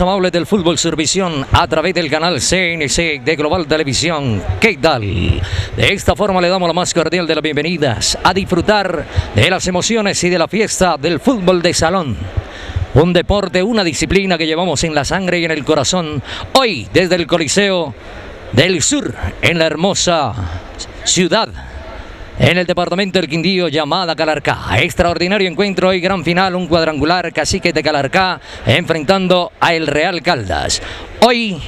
amables del fútbol Survisión a través del canal CNC de Global Televisión. ¿Qué tal? De esta forma le damos la más cordial de las bienvenidas a disfrutar de las emociones y de la fiesta del fútbol de salón. Un deporte, una disciplina que llevamos en la sangre y en el corazón. Hoy desde el Coliseo del Sur, en la hermosa ciudad en el departamento del Quindío llamada Calarcá. Extraordinario encuentro y gran final, un cuadrangular cacique de Calarcá enfrentando a el Real Caldas. Hoy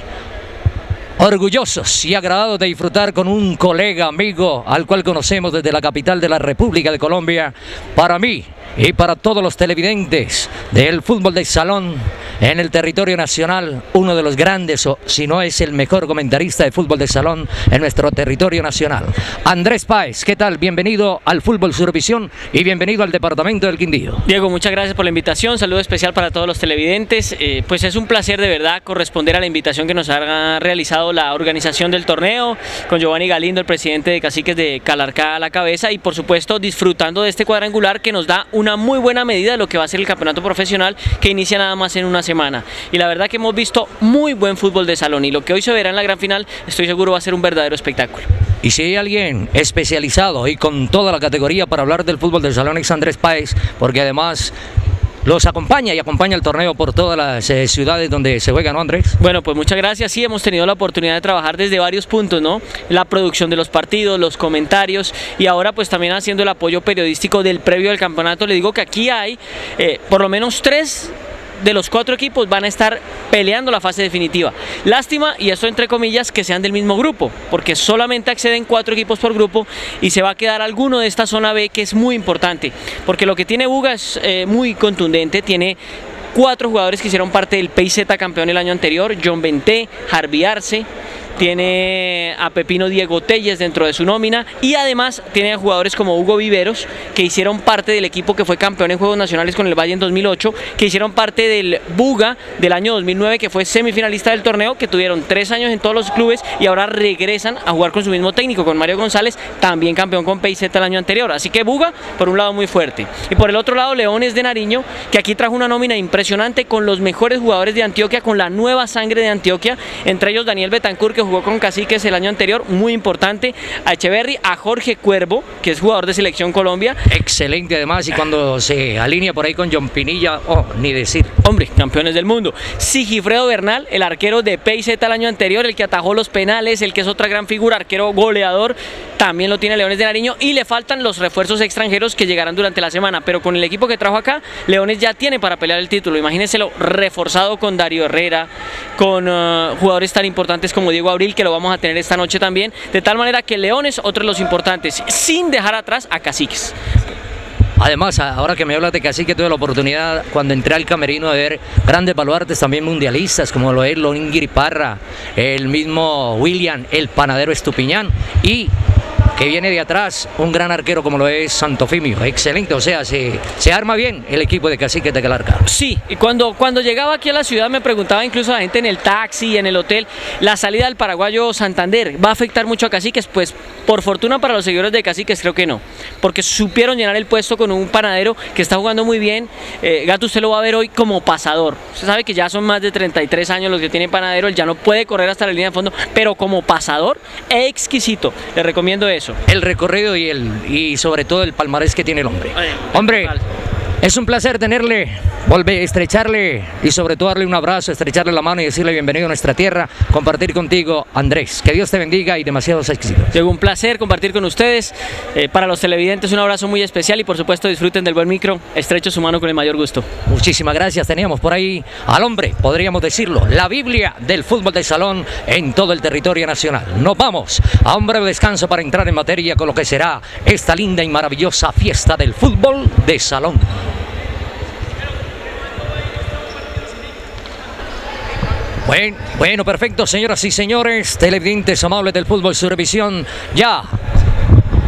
orgullosos y agradados de disfrutar con un colega, amigo, al cual conocemos desde la capital de la República de Colombia. Para mí y para todos los televidentes del fútbol de salón en el territorio nacional, uno de los grandes, o si no es el mejor comentarista de fútbol de salón en nuestro territorio nacional. Andrés Páez, ¿qué tal? Bienvenido al Fútbol Survisión y bienvenido al Departamento del Quindío. Diego, muchas gracias por la invitación, saludo especial para todos los televidentes. Eh, pues es un placer de verdad corresponder a la invitación que nos ha realizado la organización del torneo, con Giovanni Galindo, el presidente de Caciques de Calarcá a la cabeza y por supuesto disfrutando de este cuadrangular que nos da una muy buena medida de lo que va a ser el campeonato profesional que inicia nada más en una semana. Y la verdad que hemos visto muy buen fútbol de salón y lo que hoy se verá en la gran final estoy seguro va a ser un verdadero espectáculo. Y si hay alguien especializado y con toda la categoría para hablar del fútbol del salón es Andrés Páez, porque además los acompaña y acompaña el torneo por todas las eh, ciudades donde se juega, ¿no, Andrés? Bueno, pues muchas gracias. Sí, hemos tenido la oportunidad de trabajar desde varios puntos, ¿no? La producción de los partidos, los comentarios y ahora pues también haciendo el apoyo periodístico del previo del campeonato. Le digo que aquí hay eh, por lo menos tres de los cuatro equipos van a estar peleando la fase definitiva. Lástima, y esto entre comillas, que sean del mismo grupo, porque solamente acceden cuatro equipos por grupo y se va a quedar alguno de esta zona B que es muy importante, porque lo que tiene Buga es eh, muy contundente, tiene cuatro jugadores que hicieron parte del PZ campeón el año anterior, John Benté, Harvey Arce, tiene a Pepino Diego Telles dentro de su nómina y además tiene a jugadores como Hugo Viveros que hicieron parte del equipo que fue campeón en Juegos Nacionales con el Valle en 2008, que hicieron parte del Buga del año 2009 que fue semifinalista del torneo, que tuvieron tres años en todos los clubes y ahora regresan a jugar con su mismo técnico, con Mario González, también campeón con PZ el año anterior. Así que Buga por un lado muy fuerte. Y por el otro lado Leones de Nariño, que aquí trajo una nómina impresionante con los mejores jugadores de Antioquia, con la nueva sangre de Antioquia, entre ellos Daniel Betancourt que jugó con Caciques el año anterior, muy importante, a Echeverry, a Jorge Cuervo, que es jugador de Selección Colombia. Excelente además, y cuando se alinea por ahí con John Pinilla, oh, ni decir. Hombre, campeones del mundo. Sigifredo Bernal, el arquero de PZ el año anterior, el que atajó los penales, el que es otra gran figura, arquero goleador, también lo tiene Leones de Nariño, y le faltan los refuerzos extranjeros que llegarán durante la semana, pero con el equipo que trajo acá, Leones ya tiene para pelear el título, imagínenselo reforzado con Darío Herrera, con uh, jugadores tan importantes como Diego Que lo vamos a tener esta noche también, de tal manera que Leones, otro de los importantes, sin dejar atrás a Caciques. Además, ahora que me hablas de Cacique, tuve la oportunidad cuando entré al camerino de ver grandes baluartes también mundialistas, como lo es Loningiri Parra, el mismo William, el panadero Estupiñán, y que viene de atrás un gran arquero como lo es Santofimio. Excelente, o sea, se, se arma bien el equipo de Cacique de Calarca. Sí, y cuando, cuando llegaba aquí a la ciudad me preguntaba incluso la gente en el taxi, en el hotel, la salida del paraguayo Santander, ¿va a afectar mucho a Caciques? Pues por fortuna para los seguidores de Caciques creo que no, porque supieron llenar el puesto con un panadero que está jugando muy bien. Eh, Gato usted lo va a ver hoy como pasador. Usted sabe que ya son más de 33 años los que tiene panadero, él ya no puede correr hasta la línea de fondo, pero como pasador, exquisito. Le recomiendo eso el recorrido y, el, y sobre todo el palmarés que tiene el hombre. Hombre, es un placer tenerle, volver, estrecharle y sobre todo darle un abrazo, estrecharle la mano y decirle bienvenido a nuestra tierra, compartir contigo, Andrés. Que Dios te bendiga y demasiados éxitos. Llegó un placer compartir con ustedes. Eh, para los televidentes un abrazo muy especial y por supuesto disfruten del buen micro. Estrecho su mano con el mayor gusto. Muchísimas gracias. Teníamos por ahí al hombre, podríamos decirlo, la Biblia del fútbol de salón en todo el territorio nacional. Nos vamos a un breve descanso para entrar en materia con lo que será esta linda y maravillosa fiesta del fútbol de salón. Bueno, bueno, perfecto, señoras y señores, televidentes amables del fútbol Survisión, ya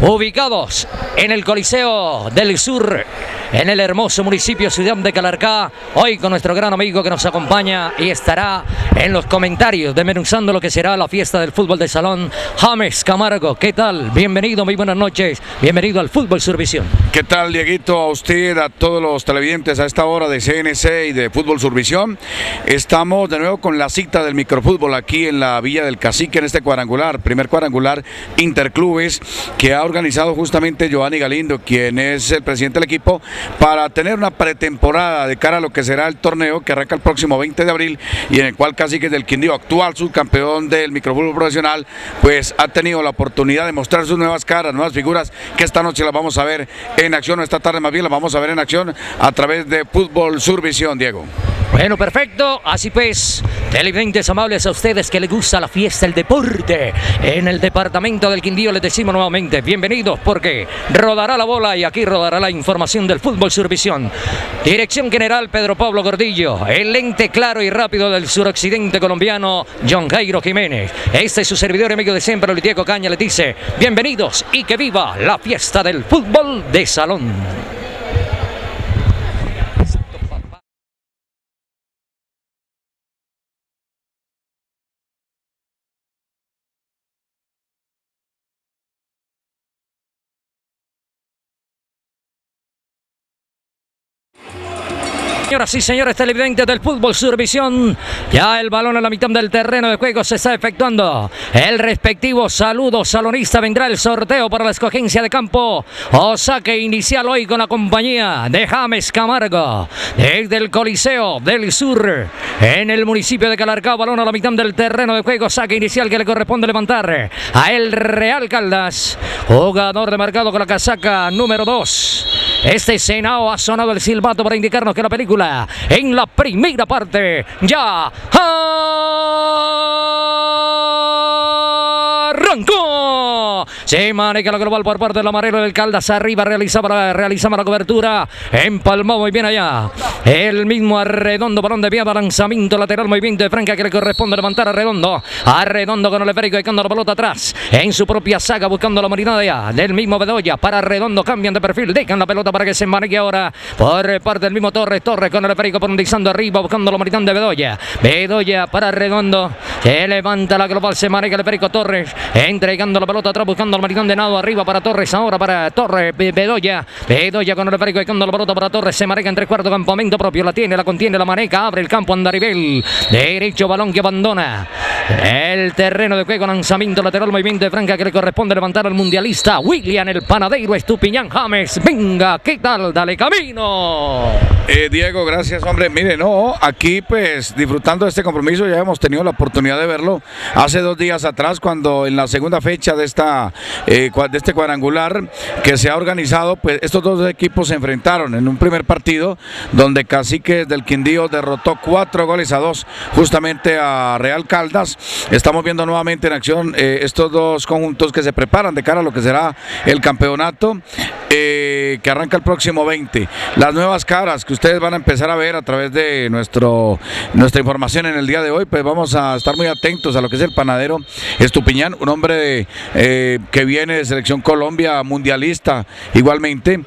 ubicados en el Coliseo del Sur en el hermoso municipio Ciudad de Calarcá. Hoy con nuestro gran amigo que nos acompaña y estará en los comentarios desmenuzando lo que será la fiesta del fútbol de salón. James Camargo, ¿qué tal? Bienvenido, muy buenas noches. Bienvenido al Fútbol Survisión. ¿Qué tal, Dieguito? A usted, a todos los televidentes a esta hora de CNC y de Fútbol Survisión. Estamos de nuevo con la cita del microfútbol aquí en la Villa del Cacique, en este cuadrangular, primer cuadrangular interclubes que ha organizado justamente Giovanni Galindo, quien es el presidente del equipo, para tener una pretemporada de cara a lo que será el torneo que arranca el próximo 20 de abril y en el cual Cacique del Quindío, actual subcampeón del microfútbol profesional, pues ha tenido la oportunidad de mostrar sus nuevas caras, nuevas figuras, que esta noche las vamos a ver en acción, o esta tarde más bien las vamos a ver en acción a través de Fútbol Survisión, Diego. Bueno, perfecto. Así pues, televidentes amables a ustedes que les gusta la fiesta, el deporte. En el departamento del Quindío les decimos nuevamente, bienvenidos porque rodará la bola y aquí rodará la información del fútbol survisión. Dirección General Pedro Pablo Gordillo, el lente claro y rápido del suroccidente colombiano, John Jairo Jiménez. Este es su servidor amigo de siempre, Olitiego Caña, les dice, bienvenidos y que viva la fiesta del fútbol de salón. Señoras y señores televidentes del fútbol Survisión, ya el balón a la mitad del terreno de juego se está efectuando. El respectivo saludo salonista vendrá el sorteo para la escogencia de campo o saque inicial hoy con la compañía de James Camargo desde el Coliseo del Sur en el municipio de Calarcao. Balón a la mitad del terreno de juego, saque inicial que le corresponde levantar a el Real Caldas, jugador de marcado con la casaca número 2. Este Senado ha sonado el silbato para indicarnos que la película en la primera parte ya arrancó. Se maneja la global por parte del amarelo del Caldas. Arriba realizaba, realizaba la cobertura. Empalmó muy bien allá. El mismo Arredondo, balón de vía, lanzamiento lateral bien de Franca que le corresponde levantar a Redondo. A Redondo con el esférico dejando la pelota atrás. En su propia saga buscando la marinada ya del mismo Bedoya. Para Redondo cambian de perfil. Dejan la pelota para que se maneje ahora por parte del mismo Torres. Torres con el esférico profundizando arriba buscando la marinada de Bedoya. Bedoya para Redondo. Se levanta la global, se maneja el esférico Torres. Entregando la pelota atrás buscando al marinón de nado arriba para Torres. Ahora para Torres. Bedoya. Bedoya con el esférico dejando la pelota para Torres. Se maneja en tres cuartos campamento propio. La tiene, la contiene, la maneja. Abre el campo Andarivel. Derecho balón que abandona. El terreno de juego, lanzamiento lateral, movimiento de Franca que le corresponde levantar al mundialista William el Panadero Estupiñán James. Venga, ¿qué tal? Dale camino. Eh, Diego, gracias, hombre. Mire, no, aquí pues disfrutando de este compromiso ya hemos tenido la oportunidad de verlo hace dos días atrás cuando en la segunda fecha de, esta, eh, de este cuadrangular que se ha organizado, pues estos dos equipos se enfrentaron en un primer partido donde Cacique del Quindío derrotó cuatro goles a dos justamente a Real Caldas. Estamos viendo nuevamente en acción eh, estos dos conjuntos que se preparan de cara a lo que será el campeonato eh, que arranca el próximo 20. Las nuevas caras que ustedes van a empezar a ver a través de nuestro, nuestra información en el día de hoy, pues vamos a estar muy atentos a lo que es el panadero Estupiñán, un hombre que viene de Selección Colombia, mundialista igualmente.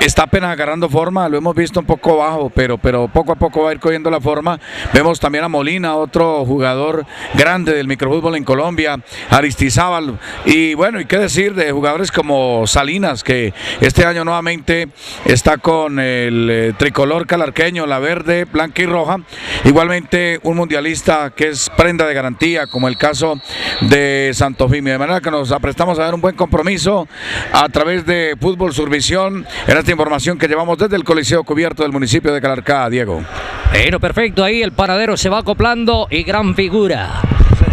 Está apenas agarrando forma, lo hemos visto un poco bajo, pero, pero poco a poco va a ir cogiendo la forma. Vemos también a Molina, otro jugador grande del microfútbol en Colombia, Aristizábal. Y bueno, y qué decir de jugadores como Salinas, que este año nuevamente está con el eh, tricolor calarqueño, la verde, blanca y roja. Igualmente un mundialista que es prenda de garantía, como el caso de Santofimio. De manera que nos aprestamos a dar un buen compromiso a través de Fútbol Survisión en esta información que llevamos desde el Coliseo Cubierto del municipio de Calarcá, Diego. Pero perfecto, ahí el paradero se va acoplando y gran figura.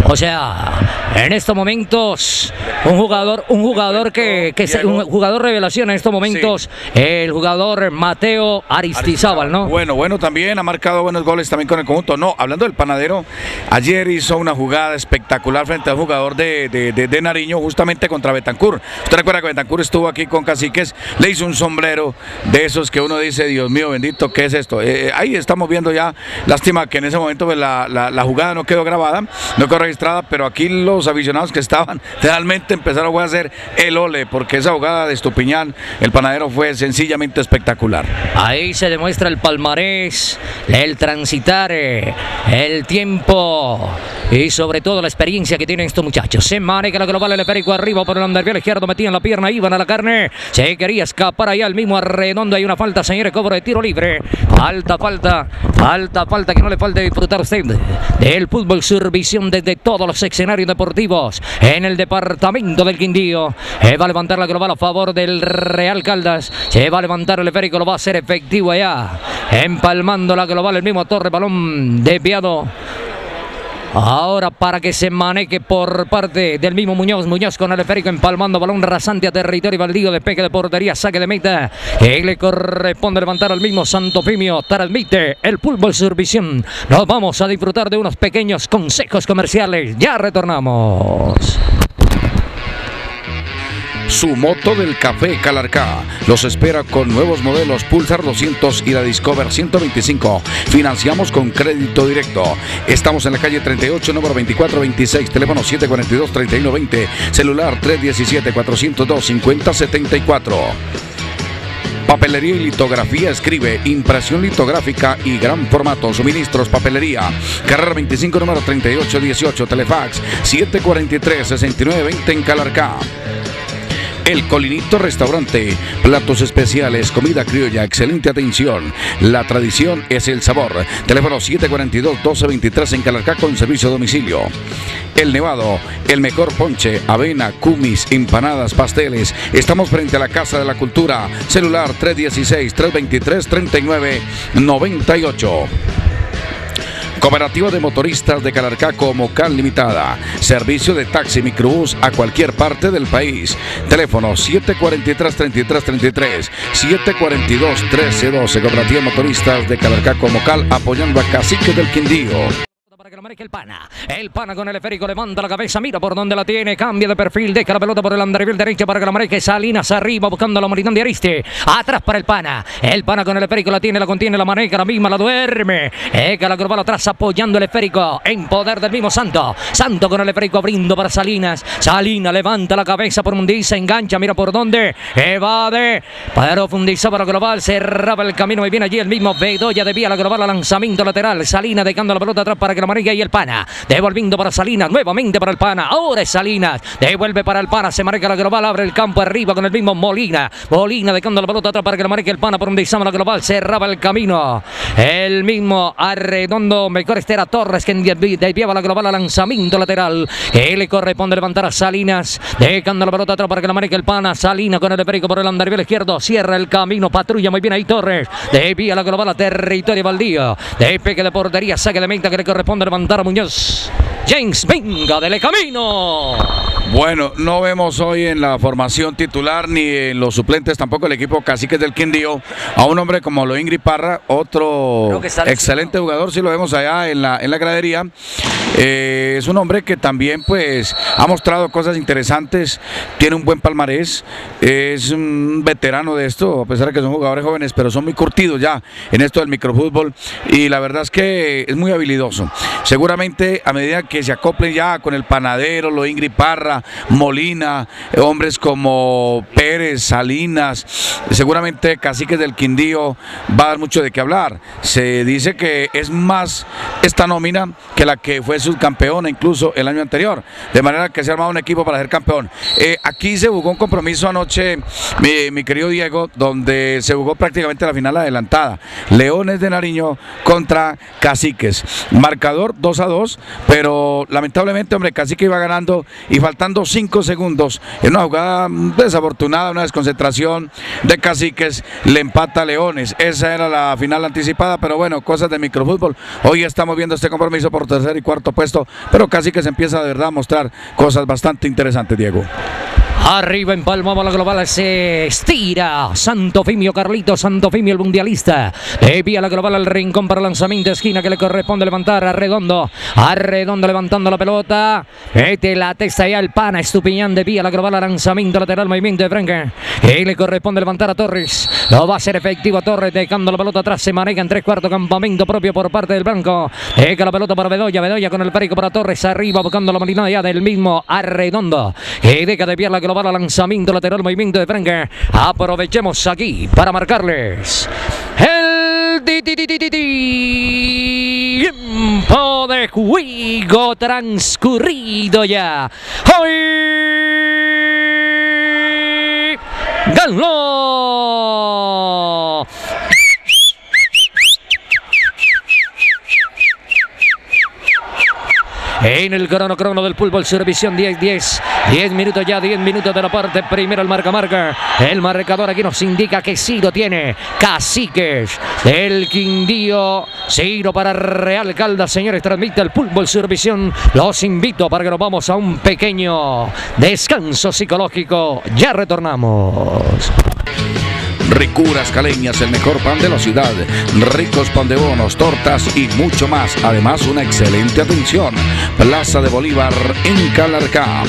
O sea, en estos momentos un jugador, un jugador que, que se- un jugador revelación en estos momentos, el jugador Mateo Aristizábal, ¿no? Bueno, bueno, también ha marcado buenos goles también con el conjunto. No, hablando del panadero, ayer hizo una jugada espectacular frente al jugador de, de- de- de Nariño, justamente contra Betancur. Usted recuerda que Betancur estuvo aquí con Caciques, le hizo un sombrero de esos que uno dice, Dios mío, bendito, ¿qué es esto? Eh, ahí estamos viendo ya, lástima que en ese momento pues, la, la- la jugada no quedó grabada, no quedó registrada, pero aquí los aficionados que estaban realmente empezaron a hacer el ole, porque esa jugada de Estupiñán, el panadero fue sencillamente espectacular. Ahí se demuestra el palmarés, el transitar, eh, el tiempo y sobre todo la experiencia que tienen estos muchachos. Se maneja la global, el esférico arriba por el underviel izquierdo, metían la pierna, iban a la carne, se quería escapar allá el mismo arredondo, hay una falta, señores, cobro de tiro libre, falta, falta, falta, falta, que no le falte disfrutar usted del fútbol survisión desde todos los escenarios deportivos. En el departamento del Quindío. va a levantar la global a favor del Real Caldas, se va a levantar el esférico, lo va a hacer efectivo allá, empalmando la global, el mismo Torre, balón desviado Ahora para que se maneje por parte del mismo Muñoz. Muñoz con el esférico empalmando balón rasante a territorio baldío. Despegue de portería, saque de meta. Y le corresponde levantar al mismo Santo Pimio. Transmite el fútbol Survisión. Nos vamos a disfrutar de unos pequeños consejos comerciales. Ya retornamos. Su moto del café Calarcá los espera con nuevos modelos Pulsar 200 y la Discover 125. Financiamos con crédito directo. Estamos en la calle 38, número 2426, teléfono 742-3120, celular 317-402-5074. Papelería y litografía escribe impresión litográfica y gran formato. Suministros papelería. Carrera 25 número 3818 Telefax 743 6920 en Calarcá. El Colinito Restaurante. Platos especiales, comida criolla, excelente atención. La tradición es el sabor. Teléfono 742-1223 en Calarcá con servicio a domicilio. El Nevado, el mejor ponche, avena, cumis, empanadas, pasteles. Estamos frente a la Casa de la Cultura. Celular 316-323-3998. Cooperativa de Motoristas de Calarcaco Mocal Limitada. Servicio de taxi microbús a cualquier parte del país. Teléfono 743-3333, 742-1312. Cooperativa de Motoristas de Calarcaco Mocal apoyando a Cacique del Quindío maneje el pana. El pana con el esférico levanta la cabeza, mira por dónde la tiene, cambia de perfil, deja la pelota por el andarivel derecho para que la maneje Salinas arriba buscando la maritón de Ariste. Atrás para el pana. El pana con el esférico la tiene, la contiene, la maneja, la misma la duerme. Eca la global atrás apoyando el esférico en poder del mismo Santo. Santo con el esférico abriendo para Salinas. Salinas levanta la cabeza por Mundiza, engancha, mira por dónde. Evade. Pero fundiza para global, cerraba el camino y viene allí el mismo Bedoya vía la global al lanzamiento lateral. Salinas dejando la pelota atrás para que la y el Pana. Devolviendo para Salinas, nuevamente para el Pana. Ahora es Salinas. Devuelve para el Pana. Se marca la global, abre el campo arriba con el mismo Molina. Molina dejando la pelota atrás para que la marque el Pana por donde izama la global. Cerraba el camino. El mismo Arredondo. Mejor este era Torres que desviaba la global al lanzamiento lateral. Que le corresponde levantar a Salinas. Dejando la pelota atrás para que la marque el Pana. Salinas con el perico por el andarivel izquierdo. Cierra el camino. Patrulla muy bien ahí Torres. Desvía la global a territorio baldío. Despegue de portería. Saque de meta que le corresponde levantar a Muñoz. James, venga, dele camino. Bueno, no vemos hoy en la formación titular ni en los suplentes tampoco el equipo Caciques del Quindío a un hombre como lo Ingrid Parra, otro excelente jugador, si lo vemos allá en la, en la gradería. Eh, es un hombre que también pues ha mostrado cosas interesantes, tiene un buen palmarés, es un veterano de esto, a pesar de que son jugadores jóvenes, pero son muy curtidos ya en esto del microfútbol y la verdad es que es muy habilidoso. Seguramente a medida que se acoplen ya con el panadero, lo Ingrid Parra, Molina, hombres como Pérez, Salinas, seguramente Caciques del Quindío va a dar mucho de qué hablar. Se dice que es más esta nómina que la que fue subcampeona incluso el año anterior, de manera que se ha armado un equipo para ser campeón. Eh, aquí se jugó un compromiso anoche, mi, mi querido Diego, donde se jugó prácticamente la final adelantada. Leones de Nariño contra Caciques. Marcador 2 a 2, pero lamentablemente, hombre, Cacique iba ganando y faltando 5 segundos en una jugada desafortunada, una desconcentración de Caciques, le empata a Leones. Esa era la final anticipada, pero bueno, cosas de microfútbol. Hoy estamos viendo este compromiso por tercer y cuarto puesto, pero Caciques empieza de verdad a mostrar cosas bastante interesantes, Diego. Arriba en Palma la global se estira. Santo Fimio Carlito, Santo Fimio el mundialista. De vía la global al rincón para lanzamiento esquina que le corresponde levantar a Redondo. A Redondo levantando la pelota. Mete la testa ya el pana Estupiñán de vía la global al lanzamiento lateral movimiento de Franca. Y le corresponde levantar a Torres. Lo va a ser efectivo a Torres dejando la pelota atrás. Se maneja en tres cuartos campamento propio por parte del blanco. Deja la pelota para Bedoya. Bedoya con el perico para Torres arriba buscando la marina ya del mismo Arredondo. Y deja de vía la global al lanzamiento lateral, movimiento de Franca. Aprovechemos aquí para marcarles el tiempo de juego transcurrido ya. Hoy ganó en el crono del fútbol Servición 10 10 10 minutos ya 10 minutos de la parte. Primero el marca marca. El marcador aquí nos indica que sí lo tiene Caciques del Quindío. Ciro para Real Caldas señores transmite el fútbol Servición los invito para que nos vamos a un pequeño descanso psicológico. Ya retornamos Ricuras Caleñas, el mejor pan de la ciudad. Ricos pan de bonos, tortas y mucho más. Además, una excelente atención. Plaza de Bolívar en Calarcá.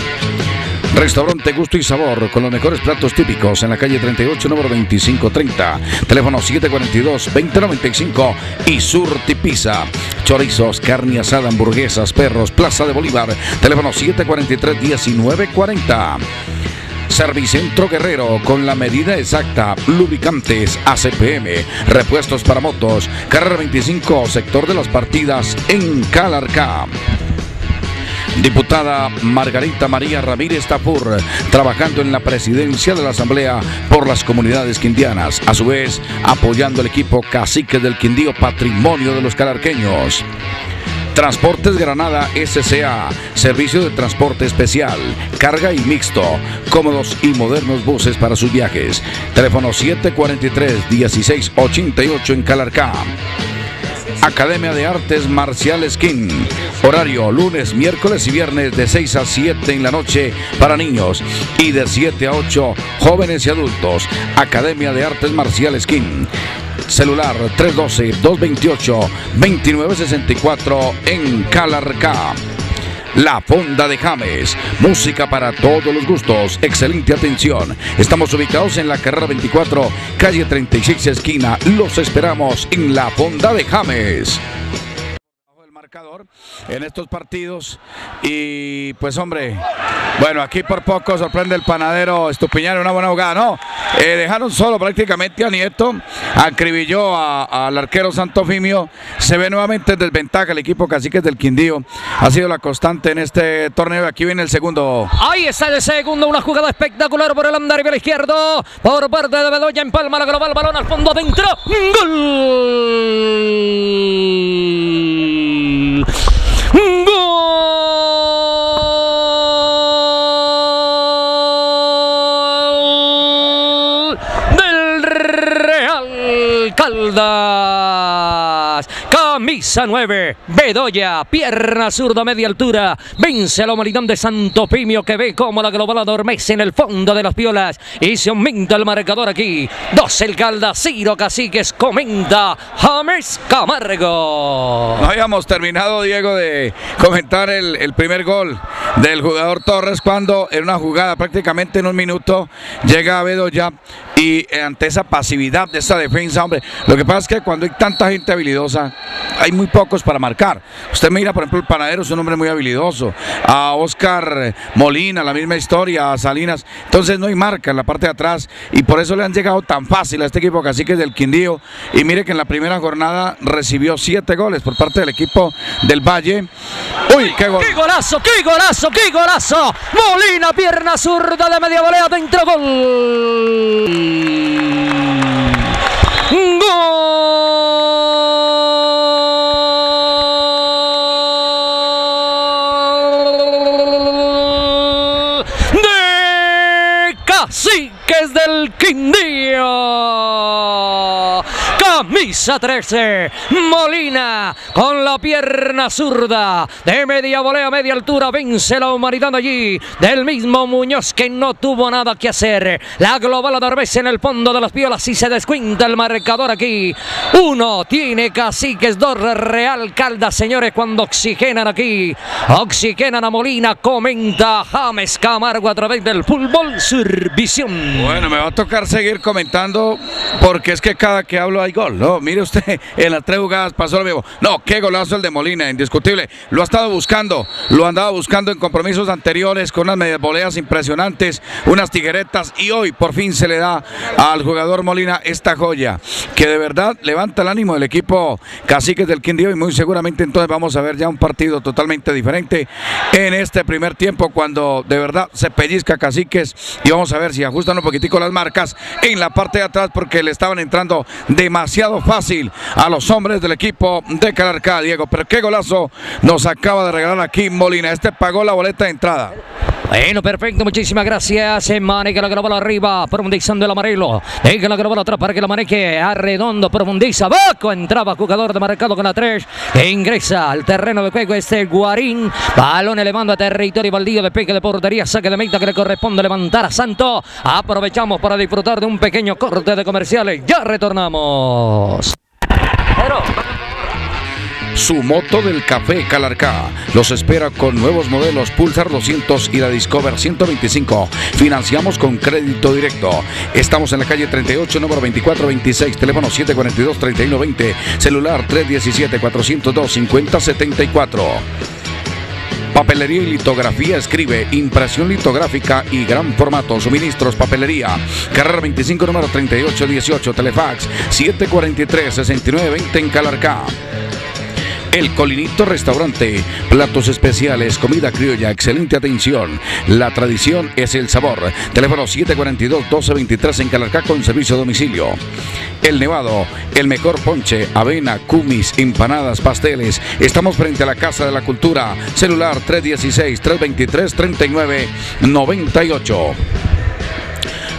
Restaurante Gusto y Sabor con los mejores platos típicos en la calle 38, número 2530. Teléfono 742-2095 y Surti Pizza. Chorizos, carne asada, hamburguesas, perros, Plaza de Bolívar. Teléfono 743-1940. Servicentro Guerrero con la medida exacta, lubricantes ACPM, repuestos para motos, carrera 25, sector de las partidas en Calarcá. Diputada Margarita María Ramírez Tapur, trabajando en la presidencia de la Asamblea por las comunidades quindianas, a su vez apoyando el equipo Cacique del Quindío Patrimonio de los Calarqueños. Transportes Granada SCA, servicio de transporte especial, carga y mixto, cómodos y modernos buses para sus viajes. Teléfono 743-1688 en Calarcá. Academia de Artes Marciales King. Horario lunes, miércoles y viernes de 6 a 7 en la noche para niños y de 7 a 8 jóvenes y adultos. Academia de Artes Marciales King. Celular 312-228-2964 en Calarcá. La Fonda de James. Música para todos los gustos. Excelente atención. Estamos ubicados en la carrera 24, calle 36, esquina. Los esperamos en La Fonda de James en estos partidos. Y pues hombre bueno aquí por poco sorprende el panadero Estupiñán una buena jugada no eh, dejaron solo prácticamente a Nieto acribilló al arquero Santo Fimio. Se ve nuevamente en desventaja el equipo Caciques del Quindío. Ha sido la constante en este torneo. Aquí viene el segundo. Ahí está el segundo una jugada espectacular por el andar el izquierdo por parte de Bedoya en Palma la global balón al fondo adentro gol Caldas. Camisa 9, Bedoya, pierna zurda media altura, vence a la humanidad de Santo Pimio que ve como la global adormece en el fondo de las piolas y se aumenta el marcador aquí. Dos el Caldas, Ciro Caciques comenta James Camargo. No habíamos terminado, Diego, de comentar el, el primer gol del jugador Torres cuando en una jugada prácticamente en un minuto llega a Bedoya y ante esa pasividad de esa defensa, hombre, lo que pasa es que cuando hay tanta gente habilidosa, hay muy pocos para marcar. Usted mira, por ejemplo, el panadero es un hombre muy habilidoso. A Oscar Molina, la misma historia, a Salinas. Entonces no hay marca en la parte de atrás y por eso le han llegado tan fácil a este equipo cacique del Quindío. Y mire que en la primera jornada recibió siete goles por parte del equipo del Valle. ¡Uy, qué gol! ¡Qué golazo, qué golazo, qué golazo! Molina, pierna zurda de media volea dentro, gol. Caciques del Quindío. Camisa pisa 13. Molina con la pierna zurda de media volea, media altura, vence la humanidad allí del mismo Muñoz que no tuvo nada que hacer. La global a en el fondo de las piolas y se descuenta el marcador aquí. Uno tiene Caciques, dos Real Caldas, señores, cuando oxigenan aquí. Oxigenan a Molina, comenta James Camargo a través del fútbol Survisión. Bueno, me va a tocar seguir comentando porque es que cada que hablo hay gol, ¿no? Mire usted, en las tres jugadas pasó lo mismo. No, qué golazo el de Molina, indiscutible. Lo ha estado buscando, lo andaba buscando en compromisos anteriores con unas medias voleas impresionantes, unas tigueretas y hoy por fin se le da al jugador Molina esta joya que de verdad levanta el ánimo del equipo Caciques del Quindío y muy seguramente entonces vamos a ver ya un partido totalmente diferente en este primer tiempo cuando de verdad se pellizca Caciques y vamos a ver si ajustan un poquitico las marcas en la parte de atrás porque le estaban entrando demasiado fácil a los hombres del equipo de Calarcá, Diego. Pero qué golazo nos acaba de regalar aquí Molina. Este pagó la boleta de entrada. Bueno, perfecto, muchísimas gracias. Maneja la arriba, profundizando el amarelo. Deja la bola atrás para que la maneje a redondo, profundiza. Baco entraba jugador de marcado con la 3 que ingresa al terreno de juego este Guarín. Balón elevando a territorio baldío de peque de portería. Saque de meta que le corresponde levantar a Santo. Aprovechamos para disfrutar de un pequeño corte de comerciales. Ya retornamos. Pero... Su moto del café Calarcá los espera con nuevos modelos Pulsar 200 y la Discover 125. Financiamos con crédito directo. Estamos en la calle 38, número 2426, teléfono 742-3120, celular 317-402-5074. Papelería y litografía escribe, impresión litográfica y gran formato, suministros, papelería. Carrera 25, número 3818, Telefax 743-6920 en Calarcá. El Colinito Restaurante. Platos especiales, comida criolla, excelente atención. La tradición es el sabor. Teléfono 742-1223 en Calarcá con servicio a domicilio. El Nevado, el mejor ponche, avena, cumis, empanadas, pasteles. Estamos frente a la Casa de la Cultura. Celular 316-323-3998.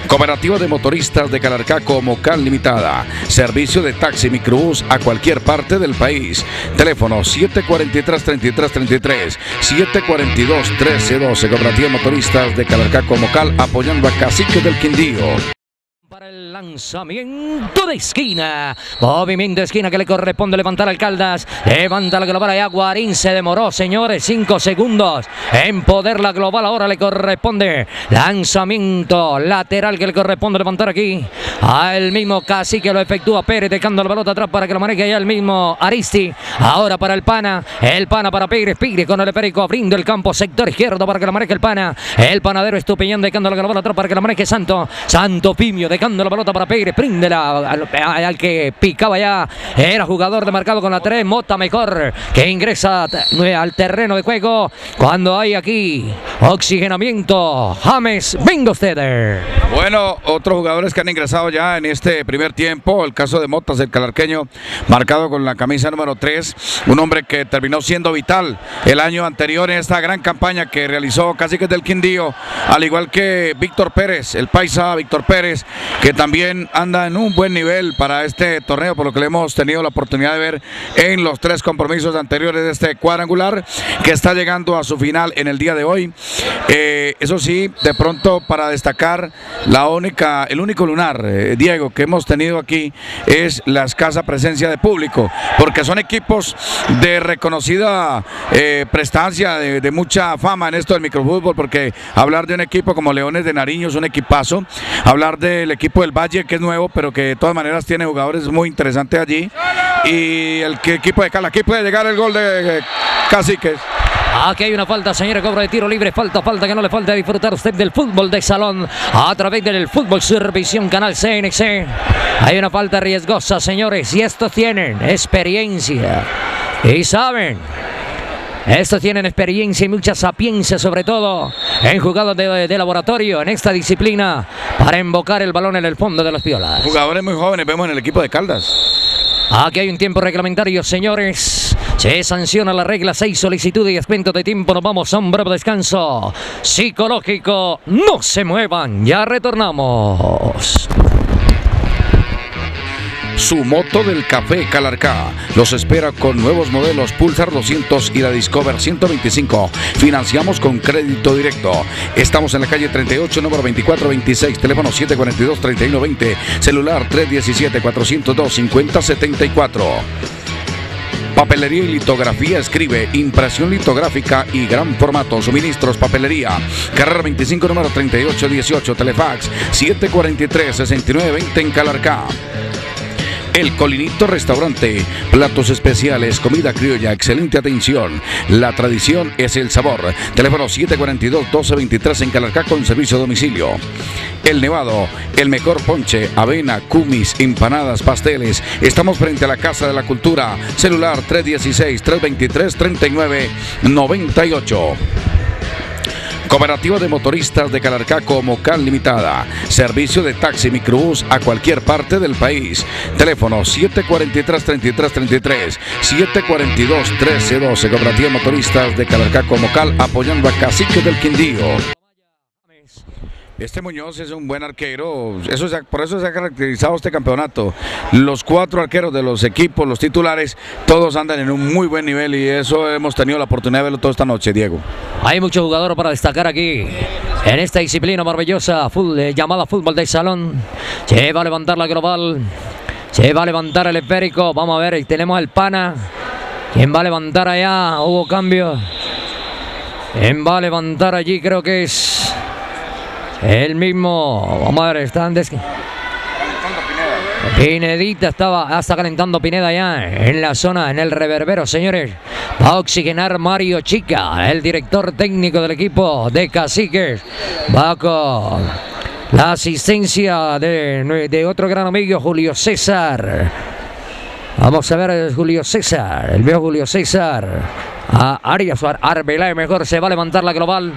Cooperativa de Motoristas de Calarcaco Mocal Limitada. Servicio de taxi microbús a cualquier parte del país. Teléfono 743-3333, 742-1312. Cooperativa de Motoristas de Calarcaco Mocal apoyando a Cacique del Quindío. Lanzamiento de esquina. Movimiento de esquina que le corresponde levantar al Caldas. Levanta la global allá. Guarín se demoró, señores. Cinco segundos. En poder la global ahora le corresponde. Lanzamiento lateral que le corresponde levantar aquí. Al mismo cacique lo efectúa Pérez dejando la pelota atrás para que lo maneje allá el mismo Aristi. Ahora para el Pana. El Pana para Pérez. Pérez con el Epérico abriendo el campo. Sector izquierdo para que lo maneje el Pana. El panadero Estupiñán dejando la global atrás para que lo maneje Santo. Santo Pimio de dejando la pelota para Pérez, príndela al, al, que picaba ya, era jugador de marcado con la 3, Mota mejor, que ingresa al terreno de juego cuando hay aquí oxigenamiento. James, venga ustedes. Bueno, otros jugadores que han ingresado ya en este primer tiempo, el caso de Motas, el calarqueño, marcado con la camisa número 3, un hombre que terminó siendo vital el año anterior en esta gran campaña que realizó Caciques del Quindío, al igual que Víctor Pérez, el paisa Víctor Pérez, que también anda en un buen nivel para este torneo, por lo que le hemos tenido la oportunidad de ver en los tres compromisos anteriores de este cuadrangular, que está llegando a su final en el día de hoy. Eh, eso sí, de pronto para destacar la única, el único lunar, eh, Diego, que hemos tenido aquí es la escasa presencia de público, porque son equipos de reconocida eh, prestancia, de, de, mucha fama en esto del microfútbol, porque hablar de un equipo como Leones de Nariño es un equipazo, hablar del equipo del Valle, que es nuevo, pero que de todas maneras tiene jugadores muy interesantes allí, y el equipo de Cala, aquí puede llegar el gol de Caciques. Aquí hay una falta, señora, cobro de tiro libre, falta, falta, que no le falta disfrutar usted del fútbol de salón a través del Fútbol Servición Canal CNC. Hay una falta riesgosa, señores, y estos tienen experiencia y saben estos tienen experiencia y mucha sapiencia, sobre todo en jugados de, de, laboratorio en esta disciplina, para invocar el balón en el fondo de las piolas. Jugadores muy jóvenes vemos en el equipo de Caldas. Aquí hay un tiempo reglamentario, señores. Se sanciona la regla 6, solicitud y descuento de tiempo. Nos vamos a un breve descanso psicológico. No se muevan, ya retornamos. Su moto del café Calarcá. Los espera con nuevos modelos Pulsar 200 y la Discover 125. Financiamos con crédito directo. Estamos en la calle 38, número 2426, teléfono 742-3120, celular 317-402-5074. Papelería y litografía escribe impresión litográfica y gran formato. Suministros papelería. Carrera 25 número 3818. Telefax 743-6920 en Calarcá. El Colinito Restaurante. Platos especiales, comida criolla, excelente atención. La tradición es el sabor. Teléfono 742-1223 en Calarcá con servicio a domicilio. El Nevado, el mejor ponche, avena, cumis, empanadas, pasteles. Estamos frente a la Casa de la Cultura. Celular 316-323-3998. Cooperativa de Motoristas de Calarcaco Mocal Limitada. Servicio de taxi microbús a cualquier parte del país. Teléfono 743-3333, 742-1312. Cooperativa Motoristas de Calarcaco Mocal apoyando a Cacique del Quindío. Este Muñoz es un buen arquero, eso se- por eso se ha caracterizado este campeonato. Los cuatro arqueros de los equipos, los titulares, todos andan en un muy buen nivel y eso hemos tenido la oportunidad de verlo toda esta noche, Diego. Hay muchos jugadores para destacar aquí en esta disciplina maravillosa eh, llamada fútbol de salón. Se va a levantar la global. Se va a levantar el esférico. Vamos a ver, tenemos el pana. ¿Quién va a levantar allá? Hubo cambio. ¿Quién va a levantar allí? Creo que es el mismo. Vamos a ver, están des... Pinedita estaba hasta calentando Pineda allá en la zona, en el reverbero, señores. Va a oxigenar Mario Chica, el director técnico del equipo de Caciques. Va con la asistencia de, otro gran amigo, Julio César. Vamos a ver Julio César, el viejo Julio César. A Arias Ar- Arbeláez mejor se va a levantar la global.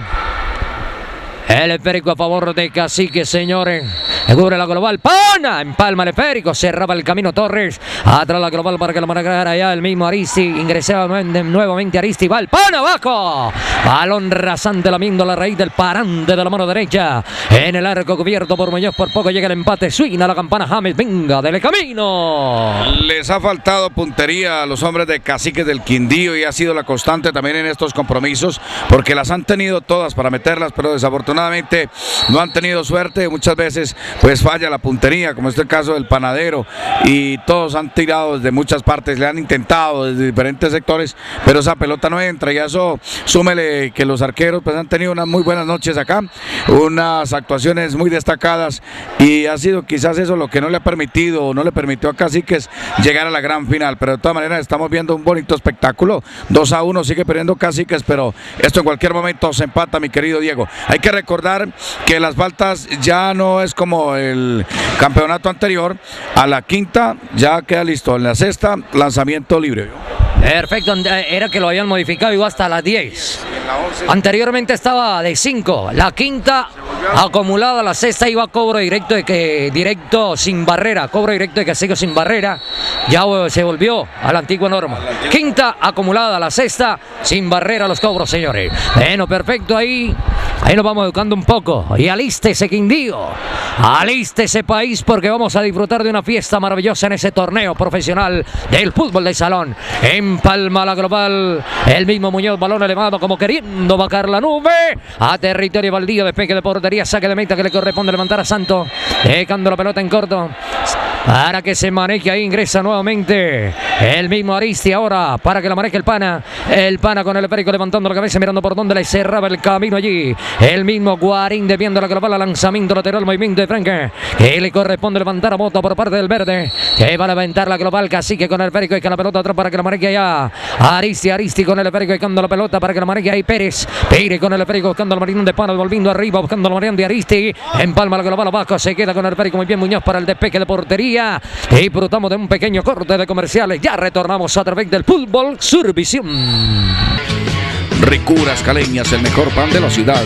El esférico a favor de Cacique, señores. Le cubre la global. ¡Pana! Empalma el esférico. Cerraba el camino Torres. Atrás la global para que lo manejara allá el mismo Aristi. Ingresaba nuevamente- Aristi. Va el pana abajo. Balón rasante lamiendo la raíz del parante de la mano derecha. En el arco cubierto por Muñoz. Por poco llega el empate. Suina la campana James. Venga, dele camino. Les ha faltado puntería a los hombres de Caciques del Quindío y ha sido la constante también en estos compromisos porque las han tenido todas para meterlas, pero desafortunadamente no han tenido suerte. Muchas veces pues falla la puntería, como es el caso del panadero y todos han tirado desde muchas partes, le han intentado desde diferentes sectores, pero esa pelota no entra y eso súmele que los arqueros pues han tenido unas muy buenas noches acá, unas actuaciones muy destacadas y ha sido quizás eso lo que no le ha permitido o no le permitió a Caciques llegar a la gran final, pero de todas maneras estamos viendo un bonito espectáculo, 2 a 1 sigue perdiendo Caciques, pero esto en cualquier momento se empata mi querido Diego. Hay que recordar que las faltas ya no es como el campeonato anterior, a la quinta ya queda listo, en la sexta lanzamiento libre. Perfecto, era que lo habían modificado igual hasta las 10. Anteriormente estaba de 5. La quinta acumulada, la sexta iba a cobro directo de que directo sin barrera, cobro directo de castigo sin barrera. Ya eh, se volvió a la antigua norma. Quinta acumulada, la sexta sin barrera los cobros, señores. Bueno, perfecto ahí. Ahí nos vamos educando un poco. Y alístese, Quindío. Alístese, país, porque vamos a disfrutar de una fiesta maravillosa en ese torneo profesional del fútbol de salón. En Palma la global. El mismo Muñoz, balón elevado como queriendo bajar la nube. A territorio baldío, despegue de portería, saque de meta que le corresponde levantar a Santo. Dejando la pelota en corto. Para que se maneje ahí, ingresa nuevamente el mismo Aristi ahora para que la maneje el pana. El pana con el esférico levantando la cabeza, mirando por donde le cerraba el camino allí. El mismo Guarín debiendo la global, lanzamiento lateral, movimiento de Franque. Que le corresponde levantar a moto por parte del verde. Que va a levantar la global, cacique con el esférico y que la pelota atrás para que la maneje allá. Aristi, Aristi con el esférico y buscando la pelota para que la maneje ahí Pérez. Pérez con el esférico buscando el marinón de pana, volviendo arriba, buscando el marinón de Aristi. En Palma la global abajo, se queda con el esférico muy bien Muñoz para el despeque de portería. Disfrutamos de un pequeño corte de comerciales. Ya retornamos a través del fútbol Survisión. Ricuras Caleñas, el mejor pan de la ciudad.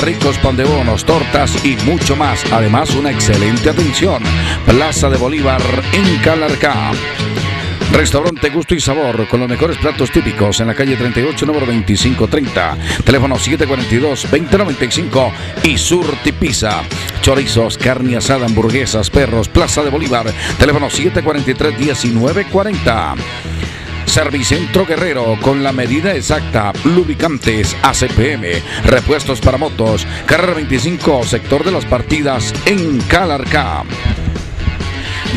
Ricos pan de bonos, tortas y mucho más. Además, una excelente atención. Plaza de Bolívar en Calarcá. Restaurante Gusto y Sabor con los mejores platos típicos en la calle 38, número 2530. Teléfono 742-2095 y Surti Pizza. Chorizos, carne asada, hamburguesas, perros, Plaza de Bolívar. Teléfono 743-1940. Servicentro Guerrero con la medida exacta, lubricantes ACPM, repuestos para motos, carrera 25, sector de las partidas en Calarcá.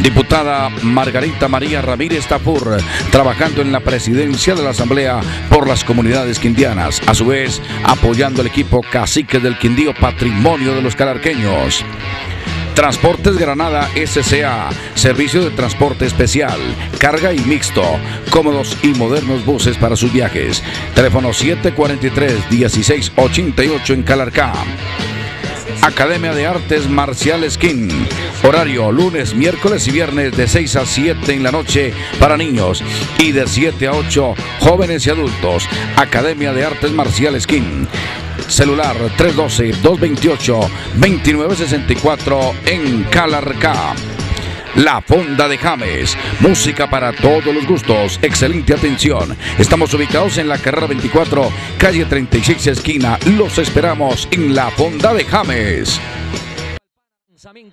Diputada Margarita María Ramírez Tapur, trabajando en la presidencia de la Asamblea por las comunidades quindianas, a su vez apoyando al equipo Cacique del Quindío Patrimonio de los Calarqueños. Transportes Granada SCA, servicio de transporte especial, carga y mixto, cómodos y modernos buses para sus viajes. Teléfono 743-1688 en Calarcá. Academia de Artes Marciales King. Horario lunes, miércoles y viernes de 6 a 7 en la noche para niños y de 7 a 8 jóvenes y adultos. Academia de Artes Marciales King. Celular 312-228-2964 en Calarcá. La Fonda de James. Música para todos los gustos. Excelente atención. Estamos ubicados en la carrera 24, calle 36, esquina. Los esperamos en La Fonda de James.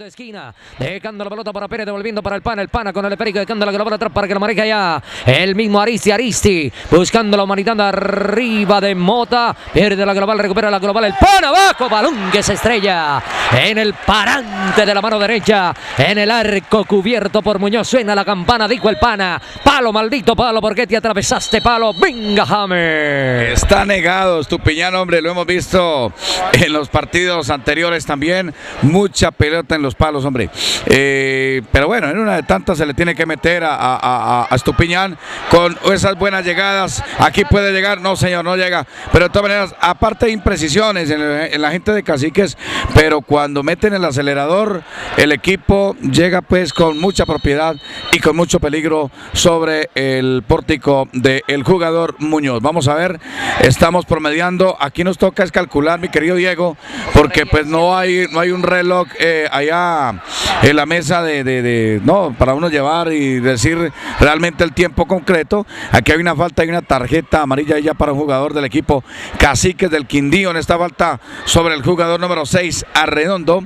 Esquina, dejando la pelota para Pérez, devolviendo para el pana, el pana con el Perico, dejando la pelota atrás para que la maneje ya. El mismo Aristi, Aristi, buscando la humanidad arriba de Mota, pierde la global, recupera la global, el pana abajo, balón que se estrella en el parante de la mano derecha, en el arco cubierto por Muñoz, suena la campana, dijo el pana, palo, maldito palo, porque te atravesaste palo, venga James. Está negado Estupiñán, hombre, lo hemos visto en los partidos anteriores también, mucha en los palos, hombre. Eh, pero bueno, en una de tantas se le tiene que meter a, a, a, Estupiñán con esas buenas llegadas. Aquí puede llegar, no señor, no llega. Pero de todas maneras, aparte de imprecisiones en, en la gente de Caciques, pero cuando meten el acelerador, el equipo llega pues con mucha propiedad y con mucho peligro sobre el pórtico del jugador Muñoz. Vamos a ver, estamos promediando, aquí nos toca es calcular, mi querido Diego, porque pues no hay, no hay un reloj eh, allá en la mesa de, no, para uno llevar y decir realmente el tiempo concreto. Aquí hay una falta, hay una tarjeta amarilla ya para un jugador del equipo Caciques del Quindío en esta falta sobre el jugador número 6, Arredondo.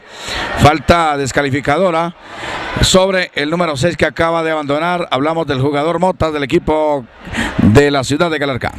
Falta descalificadora sobre el número 6 que acaba de abandonar. Hablamos del jugador Motas del equipo de la ciudad de Calarcá.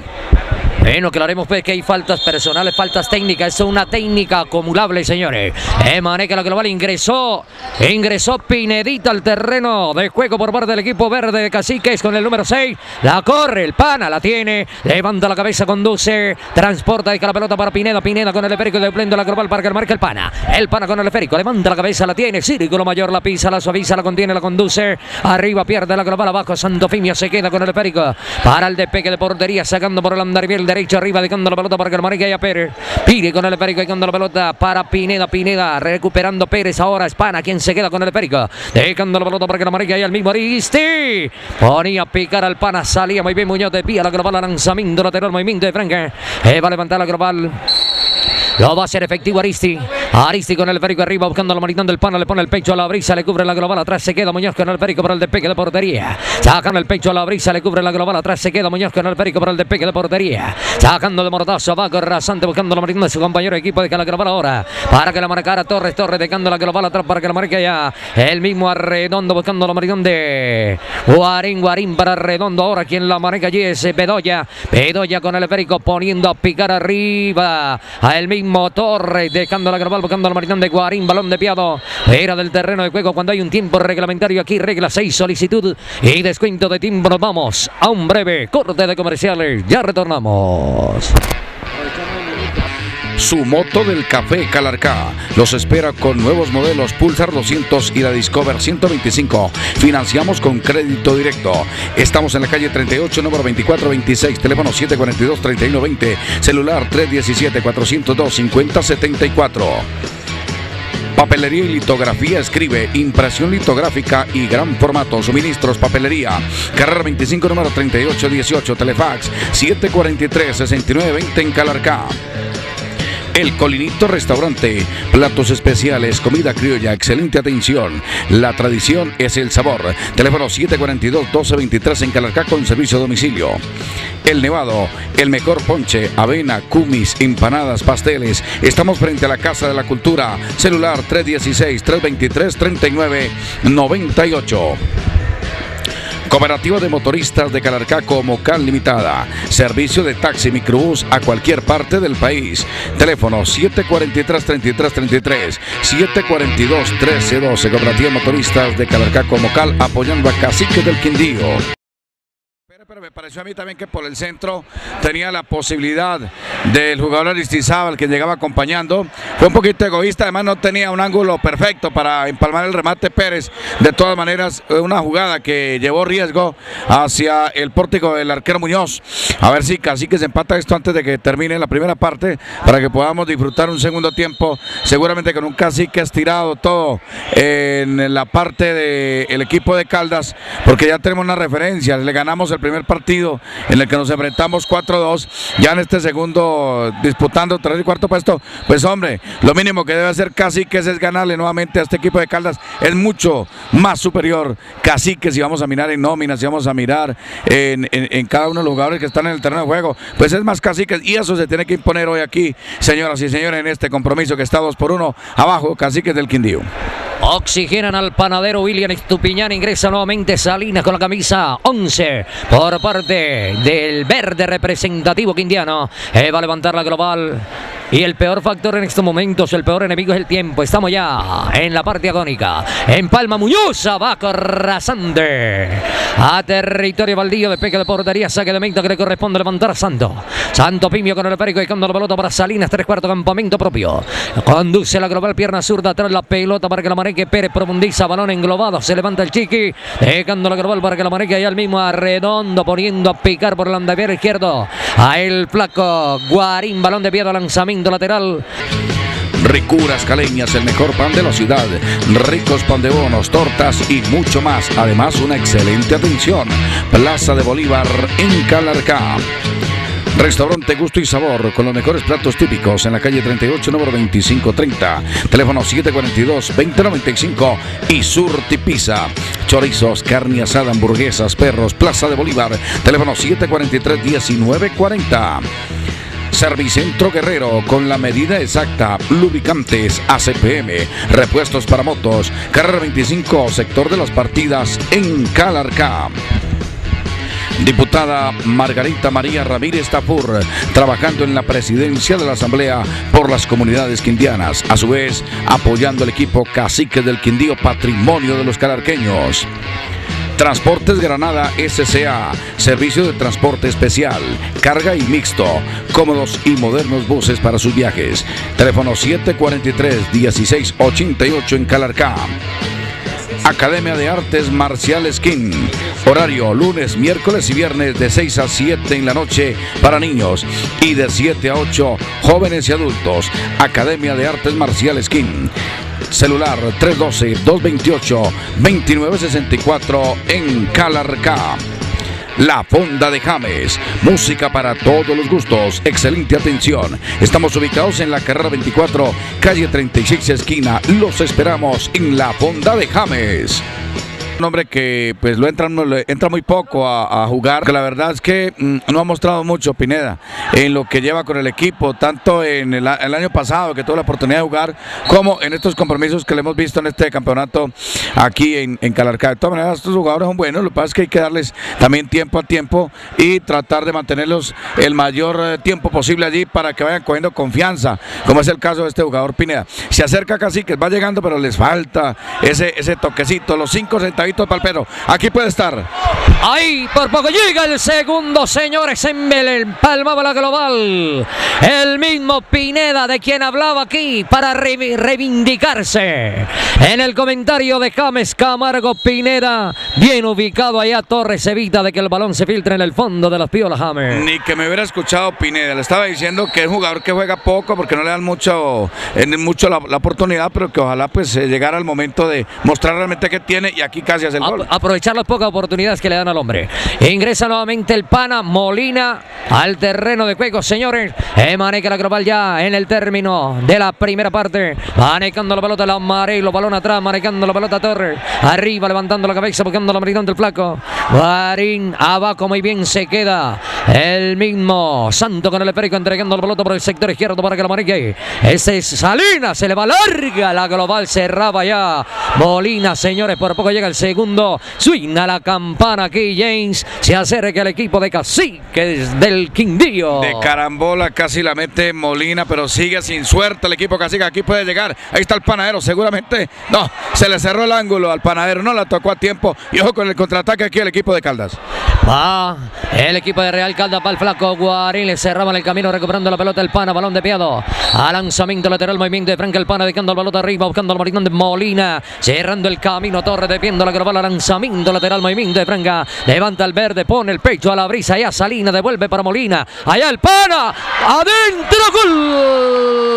Bueno, aclaremos pues que hay faltas personales, faltas técnicas. Es una técnica acumulable, señores. Emaneca la global ingresó. Ingresó Pinedita al terreno de juego por parte del equipo verde de Caciques con el número 6. La corre, el pana la tiene. Levanta la cabeza, conduce. Transporta y la pelota para Pineda. Pineda con el esférico de plendo la global para que marque el pana. El pana con el esférico. Levanta la cabeza, la tiene. Círculo mayor, la pisa, la suaviza, la contiene, la conduce. Arriba pierde la global abajo. Santofimio se queda con el esférico. Para el despegue de portería, sacando por el andarivel derecho arriba, dejando la pelota para que el marique haya Pérez. Pide con el esférico, dejando la pelota para Pineda. Pineda recuperando Pérez ahora. Espana, quien se queda con el esférico. Dejando la pelota para que el marique haya el mismo Aristi. Ponía a picar al pana, salía muy bien Muñoz de pie. La global lanzamiento lateral, movimiento de Franca. Eh, va a levantar la global. Lo va a hacer efectivo Aristi. Aristi con el esférico arriba, buscando la maritón del pana, le pone el pecho a la brisa, le cubre la global atrás, se queda Muñoz con el esférico por el despegue de portería. Sacan el pecho a la brisa, le cubre la global atrás, se queda Muñoz con el esférico por el despegue de portería. Sacando de mordazo abajo, rasante, buscando la maritón de su compañero equipo de que la global ahora. Para que la marcara Torres, Torres, dejando la global atrás para que la marque ya. El mismo Arredondo buscando la maritón de Guarín, Guarín para Redondo. Ahora quien la marca allí es Bedoya. Bedoya con el esférico poniendo a picar arriba a el mismo Torres, dejando la global, buscando la maritón de Guarín, balón de piado. Era del terreno de juego cuando hay un tiempo reglamentario aquí, regla 6, solicitud y descuento de tiempo. Vamos a un breve corte de comerciales. Ya retornamos. Su moto del café Calarcá los espera con nuevos modelos Pulsar 200 y la Discover 125. Financiamos con crédito directo. Estamos en la calle 38, número 2426, teléfono 742-3120, celular 317-402-5074. Papelería y litografía escribe, impresión litográfica y gran formato, suministros, papelería. Carrera 25, número 3818, Telefax 743-6920 en Calarcá. El Colinito Restaurante, platos especiales, comida criolla, excelente atención. La tradición es el sabor. Teléfono 742-1223 en Calarcá con servicio a domicilio. El Nevado, el mejor ponche, avena, cumis, empanadas, pasteles. Estamos frente a la Casa de la Cultura. Celular 316-323-3998. Cooperativa de Motoristas de Calarcá como Cal Limitada. Servicio de taxi microbús a cualquier parte del país. Teléfono 743-3333, 742-1312. Cooperativa de Motoristas de Calarcá como Cal apoyando a Cacique del Quindío. Me pareció a mí también que por el centro tenía la posibilidad del jugador Aristizábal que llegaba acompañando. Fue un poquito egoísta, además no tenía un ángulo perfecto para empalmar el remate Pérez. De todas maneras, una jugada que llevó riesgo hacia el pórtico del arquero Muñoz. A ver si casi que se empata esto antes de que termine la primera parte para que podamos disfrutar un segundo tiempo. Seguramente con un cacique estirado todo en la parte del equipo de Caldas, porque ya tenemos una referencia. Le ganamos el primer partido en el que nos enfrentamos 4-2, ya en este segundo disputando tercer y cuarto puesto, pues hombre, lo mínimo que debe hacer Cacique es ganarle nuevamente a este equipo de Caldas, es mucho más superior Cacique si vamos a mirar en nóminas, si vamos a mirar en, en, cada uno de los jugadores que están en el terreno de juego, pues es más Cacique y eso se tiene que imponer hoy aquí, señoras y señores, en este compromiso que está 2 por 1 abajo, Cacique del Quindío. Oxigenan al panadero William Estupiñán. Ingresa nuevamente Salinas con la camisa 11 por parte del verde representativo quindiano. Eh, va a levantar la global. Y el peor factor en estos momentos, el peor enemigo es el tiempo. Estamos ya en la parte agónica. En Palma Muñoz, abajo Razande. A territorio baldío de peque de portería. Saque de mento que le corresponde levantar a Santo. Santo Pimio con el perico y la pelota para Salinas. Tres cuartos campamento propio. Conduce la global pierna zurda. Trae la pelota para que la maneque Pérez profundiza. Balón englobado. Se levanta el chiqui. Dejando la global para que la maneque allá al mismo arredondo. Poniendo a picar por el andavier izquierdo. A el flaco Guarín. Balón de piedra lanzamiento lateral. Ricuras Caleñas, el mejor pan de la ciudad. Ricos pan de bonos, tortas y mucho más. Además, una excelente atención. Plaza de Bolívar en Calarcá. Restaurante Gusto y Sabor con los mejores platos típicos en la calle 38, número 2530. Teléfono 742-2095 y Surti Pizza. Chorizos, carne asada, hamburguesas, perros, Plaza de Bolívar. Teléfono 743-1940. Servicentro Guerrero con la medida exacta, lubricantes ACPM, repuestos para motos, carrera 25, sector de las partidas en Calarcá. Diputada Margarita María Ramírez Tapur, trabajando en la presidencia de la Asamblea por las comunidades quindianas, a su vez apoyando al equipo Cacique del Quindío Patrimonio de los Calarqueños. Transportes Granada SCA, servicio de transporte especial, carga y mixto, cómodos y modernos buses para sus viajes. Teléfono 743-1688 en Calarcá. Academia de Artes Marciales King. Horario lunes, miércoles y viernes de 6 a 7 en la noche para niños y de 7 a 8 jóvenes y adultos. Academia de Artes Marciales King. Celular 312-228-2964 en Calarcá. La Fonda de James. Música para todos los gustos. Excelente atención. Estamos ubicados en la carrera 24, calle 36, esquina. Los esperamos en La Fonda de James. Un hombre que pues lo entra, entra muy poco a, jugar, que la verdad es que mm, no ha mostrado mucho Pineda en lo que lleva con el equipo, tanto en el, año pasado que tuvo la oportunidad de jugar, como en estos compromisos que le hemos visto en este campeonato aquí en, en Calarcá. De todas maneras, estos jugadores son buenos, lo que pasa es que hay que darles también tiempo a tiempo y tratar de mantenerlos el mayor eh, tiempo posible allí para que vayan cogiendo confianza, como es el caso de este jugador Pineda. Se acerca casi que va llegando, pero les falta ese, ese toquecito, los cinco centavos Palpero. Aquí puede estar. Ahí por poco llega el segundo, señores. En palmaba la global. El mismo Pineda de quien hablaba aquí para reivindicarse. En el comentario de James Camargo Pineda, bien ubicado allá Torres, evita de que el balón se filtre en el fondo de las piolas James. Ni que me hubiera escuchado Pineda. Le estaba diciendo que es un jugador que juega poco porque no le dan mucho, mucho la, oportunidad, pero que ojalá pues llegara el momento de mostrar realmente que tiene. Y aquí casi hace el gol. aprovechar las pocas oportunidades que le dan al hombre. Ingresa nuevamente el pana Molina al terreno de juego, señores. Maneca la global ya en el término de la primera parte. Manejando la pelota, la amarelo, balón atrás, manejando la pelota Torres. Arriba, levantando la cabeza, buscando la maridón del flaco. Guarín abajo, muy bien se queda el mismo Santo con el esférico entregando la pelota por el sector izquierdo para que la maneje. Ese es Salinas, se le va larga la global, cerraba ya. Molina, señores, por poco llega el segundo. Suena la campana aquí, James. Se acerca el equipo de Caciques del Quindío. De carambola casi la mete Molina, pero sigue sin suerte el equipo Cacique. Aquí puede llegar. Ahí está el panadero, seguramente. No, se le cerró el ángulo al panadero, no la tocó a tiempo. Y ojo con el contraataque aquí el equipo de Caldas. Va el equipo de Real Caldas para el flaco Guarín. Le cerraban el camino recuperando la pelota el pana. Balón de piado. A lanzamiento lateral, movimiento de Frank el pana, dedicando el balón arriba, buscando el maritón de Molina. Cerrando el camino, Torre de la global, lanzamiento lateral, movimiento de Franca. Levanta el verde, pone el pecho a la brisa. Allá Salina, devuelve para Molina. Allá el pana. Adentro, gol.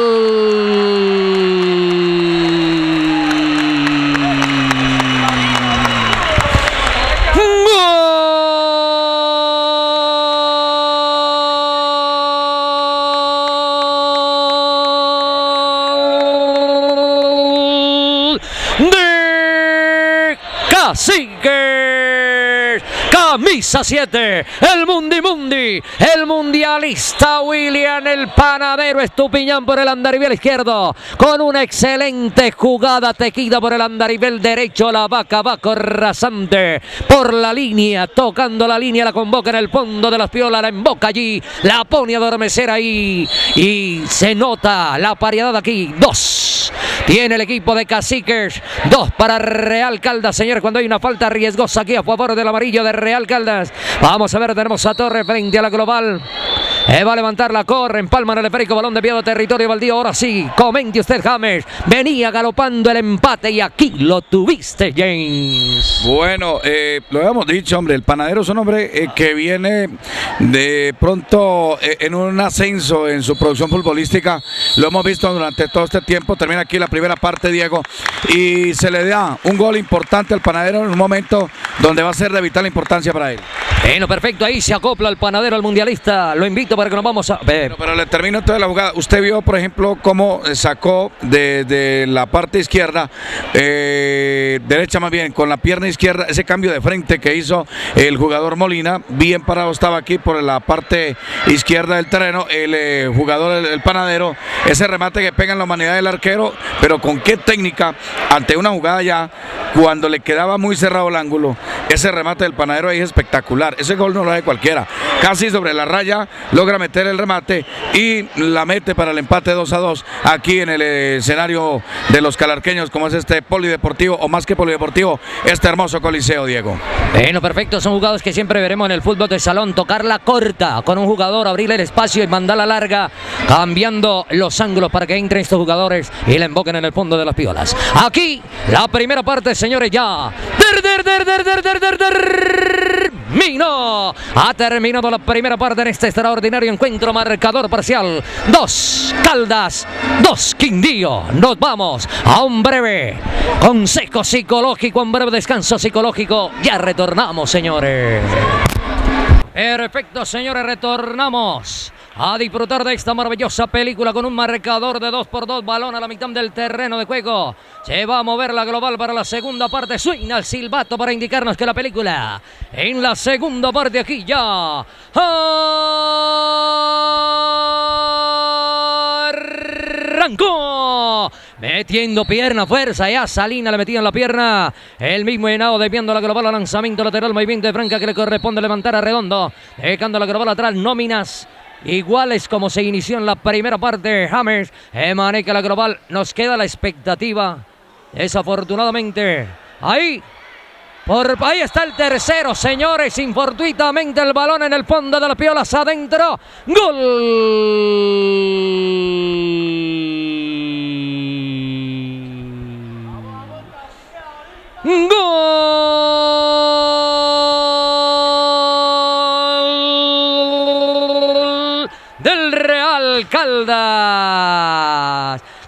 Camisa 7, el Mundi Mundi, el mundialista William el Panadero. Estupiñán por el andarivel izquierdo, con una excelente jugada tejida por el andarivel derecho, la vaca va rasante por la línea, tocando la línea, la convoca en el fondo de las piolas, la emboca allí, la pone a adormecer ahí. Y se nota la paridad aquí, dos. Tiene el equipo de Caciques, dos para Real Caldas, señor, cuando hay una falta riesgosa aquí a favor del amarillo de Real Caldas. Vamos a ver, tenemos a Torre frente a la global. Eh, va a levantar la corre, empalma en el esférico, balón de piado, territorio baldío. Ahora sí, comente usted, James. Venía galopando el empate y aquí lo tuviste, James. Bueno, eh, lo habíamos dicho, hombre, el panadero es un hombre eh, que viene de pronto en un ascenso en su producción futbolística. Lo hemos visto durante todo este tiempo. Termina aquí la primera parte, Diego, y se le da un gol importante al panadero en un momento donde va a ser de vital importancia para él. Bueno, perfecto, ahí se acopla el panadero al mundialista. Lo invito para que nos vamos a ver. Pero, le termino toda la jugada. Usted vio, por ejemplo, cómo sacó de, la parte izquierda, eh, derecha más bien, con la pierna izquierda, ese cambio de frente que hizo el jugador Molina. Bien parado estaba aquí por la parte izquierda del terreno. El eh, jugador, el, panadero, ese remate que pega en la humanidad del arquero, pero con qué técnica ante una jugada ya, cuando le quedaba muy cerrado el ángulo, ese remate del panadero ahí es espectacular. Ese gol no lo hace cualquiera. Casi sobre la raya, logra meter el remate y la mete para el empate 2 a 2 aquí en el escenario de los calarqueños, como es este polideportivo, o más que polideportivo, este hermoso coliseo, Diego. Bueno, perfecto, son jugadores que siempre veremos en el fútbol de salón, tocar la corta con un jugador, abrirle el espacio y mandarla larga, cambiando los ángulos para que entren estos jugadores y la emboquen en el fondo de las piolas. Aquí, la primera parte, señores, ya. Der, der, der, der, der, der, der, Mino. Ha terminado la primera parte en este extraordinario encuentro marcador parcial. Dos Caldas, dos Quindío. Nos vamos a un breve consejo psicológico, un breve descanso psicológico. Ya retornamos, señores. Perfecto, señores, retornamos a disfrutar de esta maravillosa película con un marcador de 2 por 2 balón a la mitad del terreno de juego. Se va a mover la global para la segunda parte. Suena el silbato para indicarnos que la película en la segunda parte aquí ya arrancó. Metiendo pierna, fuerza, ya Salina le metía en la pierna. El mismo llenado desviando la global al lanzamiento lateral, movimiento de Franca que le corresponde levantar a Redondo. Dejando la global atrás, nóminas iguales como se inició en la primera parte. Hammers, Emaneca la global. Nos queda la expectativa. Desafortunadamente, ahí. Por, ahí está el tercero, señores. Infortuitamente el balón en el fondo de la piolas adentro. Gol. Gol.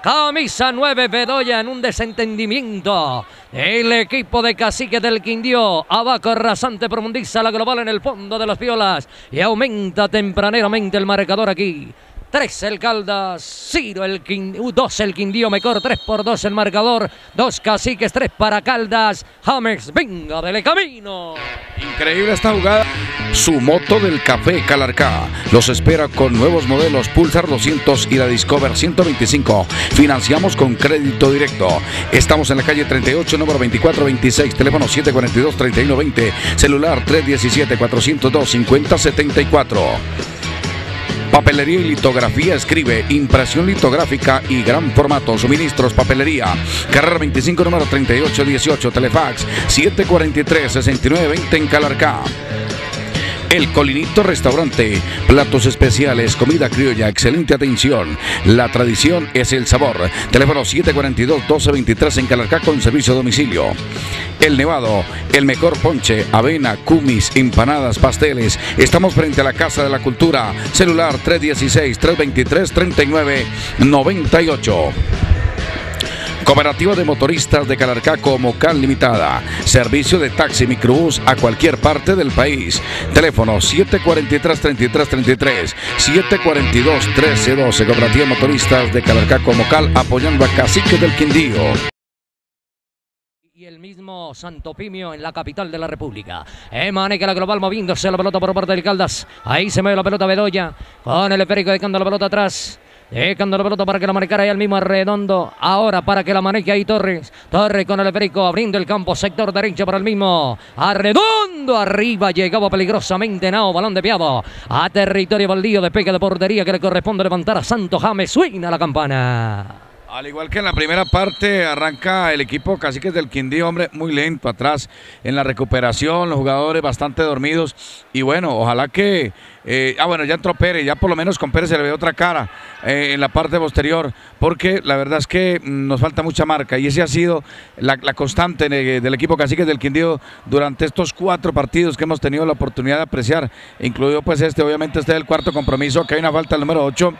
Camisa 9 Bedoya en un desentendimiento. El equipo de Cacique del Quindío. Abaco rasante profundiza la global en el fondo de las piolas. Y aumenta tempraneramente el marcador aquí. 3 el Caldas, Ciro el Quindío, 2 el Quindío mejor, 3 por 2 el marcador, 2 caciques, 3 para Caldas, James, venga del camino. Increíble esta jugada. Su moto del café Calarcá los espera con nuevos modelos Pulsar 200 y la Discover 125. Financiamos con crédito directo. Estamos en la calle 38, número 2426, teléfono 742-3120, celular 317-402-5074. Papelería y litografía escribe, impresión litográfica y gran formato, suministros, papelería. Carrera 25, número 3818, Telefax 743-6920 en Calarcá. El Colinito Restaurante, platos especiales, comida criolla, excelente atención. La tradición es el sabor. Teléfono 742-1223 en Calarcá con servicio a domicilio. El Nevado, el mejor ponche, avena, cumis, empanadas, pasteles. Estamos frente a la Casa de la Cultura. Celular 316-323-3998. Cooperativa de Motoristas de Calarcá como Cal Limitada. Servicio de taxi microbús a cualquier parte del país. Teléfono 743-3333, 742-1312. Cooperativa de Motoristas de Calarcá como Cal apoyando a Cacique del Quindío. El mismo Santo Pimio en la capital de la República. Emaneca la global moviéndose la pelota por parte del Caldas. Ahí se mueve la pelota Bedoya. Con el esférico dejando la pelota atrás. Dejando la pelota para que la marcara ahí al mismo Redondo. Ahora para que la maneje ahí Torres. Torres con el esférico abriendo el campo. Sector derecho para el mismo. Arredondo arriba. Llegaba peligrosamente Nao. Balón de piado. A territorio baldío. Despegue de portería que le corresponde levantar a Santo James. Suena la campana. Al igual que en la primera parte, arranca el equipo Caciques del Quindío, hombre, muy lento atrás en la recuperación, los jugadores bastante dormidos. Y bueno, ojalá que. Eh, ah, bueno, ya entró Pérez, ya por lo menos con Pérez se le ve otra cara eh, en la parte posterior, porque la verdad es que mm, nos falta mucha marca y ese ha sido la, constante de- del equipo Caciques del Quindío durante estos cuatro partidos que hemos tenido la oportunidad de apreciar, incluido pues este, obviamente este es el cuarto compromiso, que hay una falta del número 8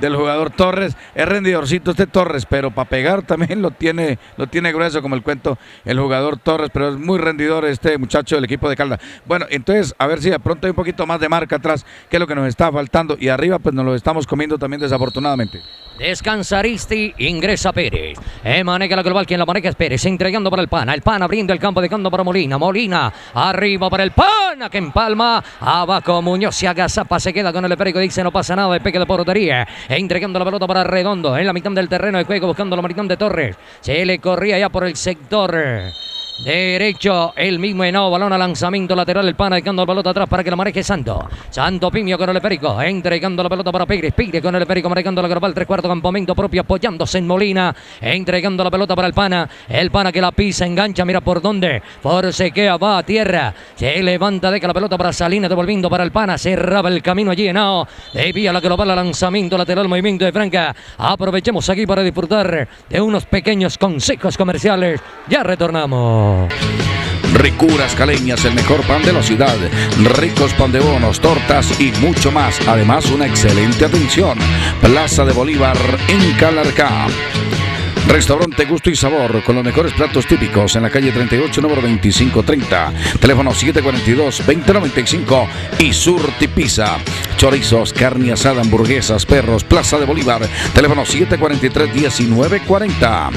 del jugador Torres. Es rendidorcito este Torres, pero para pegar también lo tiene, lo tiene grueso, como el cuento el jugador Torres, pero es muy rendidor este muchacho del equipo de Calda. Bueno, entonces, a ver si de pronto hay un poquito más de marca atrás, que es lo que nos está faltando. Y arriba, pues nos lo estamos comiendo también desafortunadamente. Descansa Aristi, ingresa Pérez. Emaneca la global, quien la maneja es Pérez, entregando para el Pana. El Pana abriendo el campo, dejando para Molina. Molina, arriba para el Pana, que empalma. Abajo Muñoz se agazapa, se queda con el esférico. Dice, no pasa nada, de peque de portería. Entregando la pelota para Redondo, en la mitad del terreno de juego, buscando la mitad de Torres. Se le corría ya por el sector. Derecho, el mismo Henao, balón a lanzamiento lateral, el pana dejando la pelota atrás para que la maneje Santo. Santo Pimio con el esférico, entregando la pelota para Pérez, Pérez con el esférico, manejando la global, tres cuartos campamento propio, apoyándose en Molina, entregando la pelota para el pana, el pana que la pisa, engancha, mira por dónde, forcequea, va a tierra, se levanta, deja la pelota para Salinas, devolviendo para el pana, cerraba el camino allí Henao, desvía la global a lanzamiento lateral, movimiento de Franca, aprovechemos aquí para disfrutar de unos pequeños consejos comerciales, ya retornamos. Ricuras Caleñas, el mejor pan de la ciudad. Ricos pan de bonos, tortas y mucho más. Además, una excelente atención. Plaza de Bolívar en Calarcá. Restaurante Gusto y Sabor con los mejores platos típicos en la calle 38, número 2530. Teléfono 742-2095 y Surti Pizza. Chorizos, carne asada, hamburguesas, perros, Plaza de Bolívar. Teléfono 743-1940.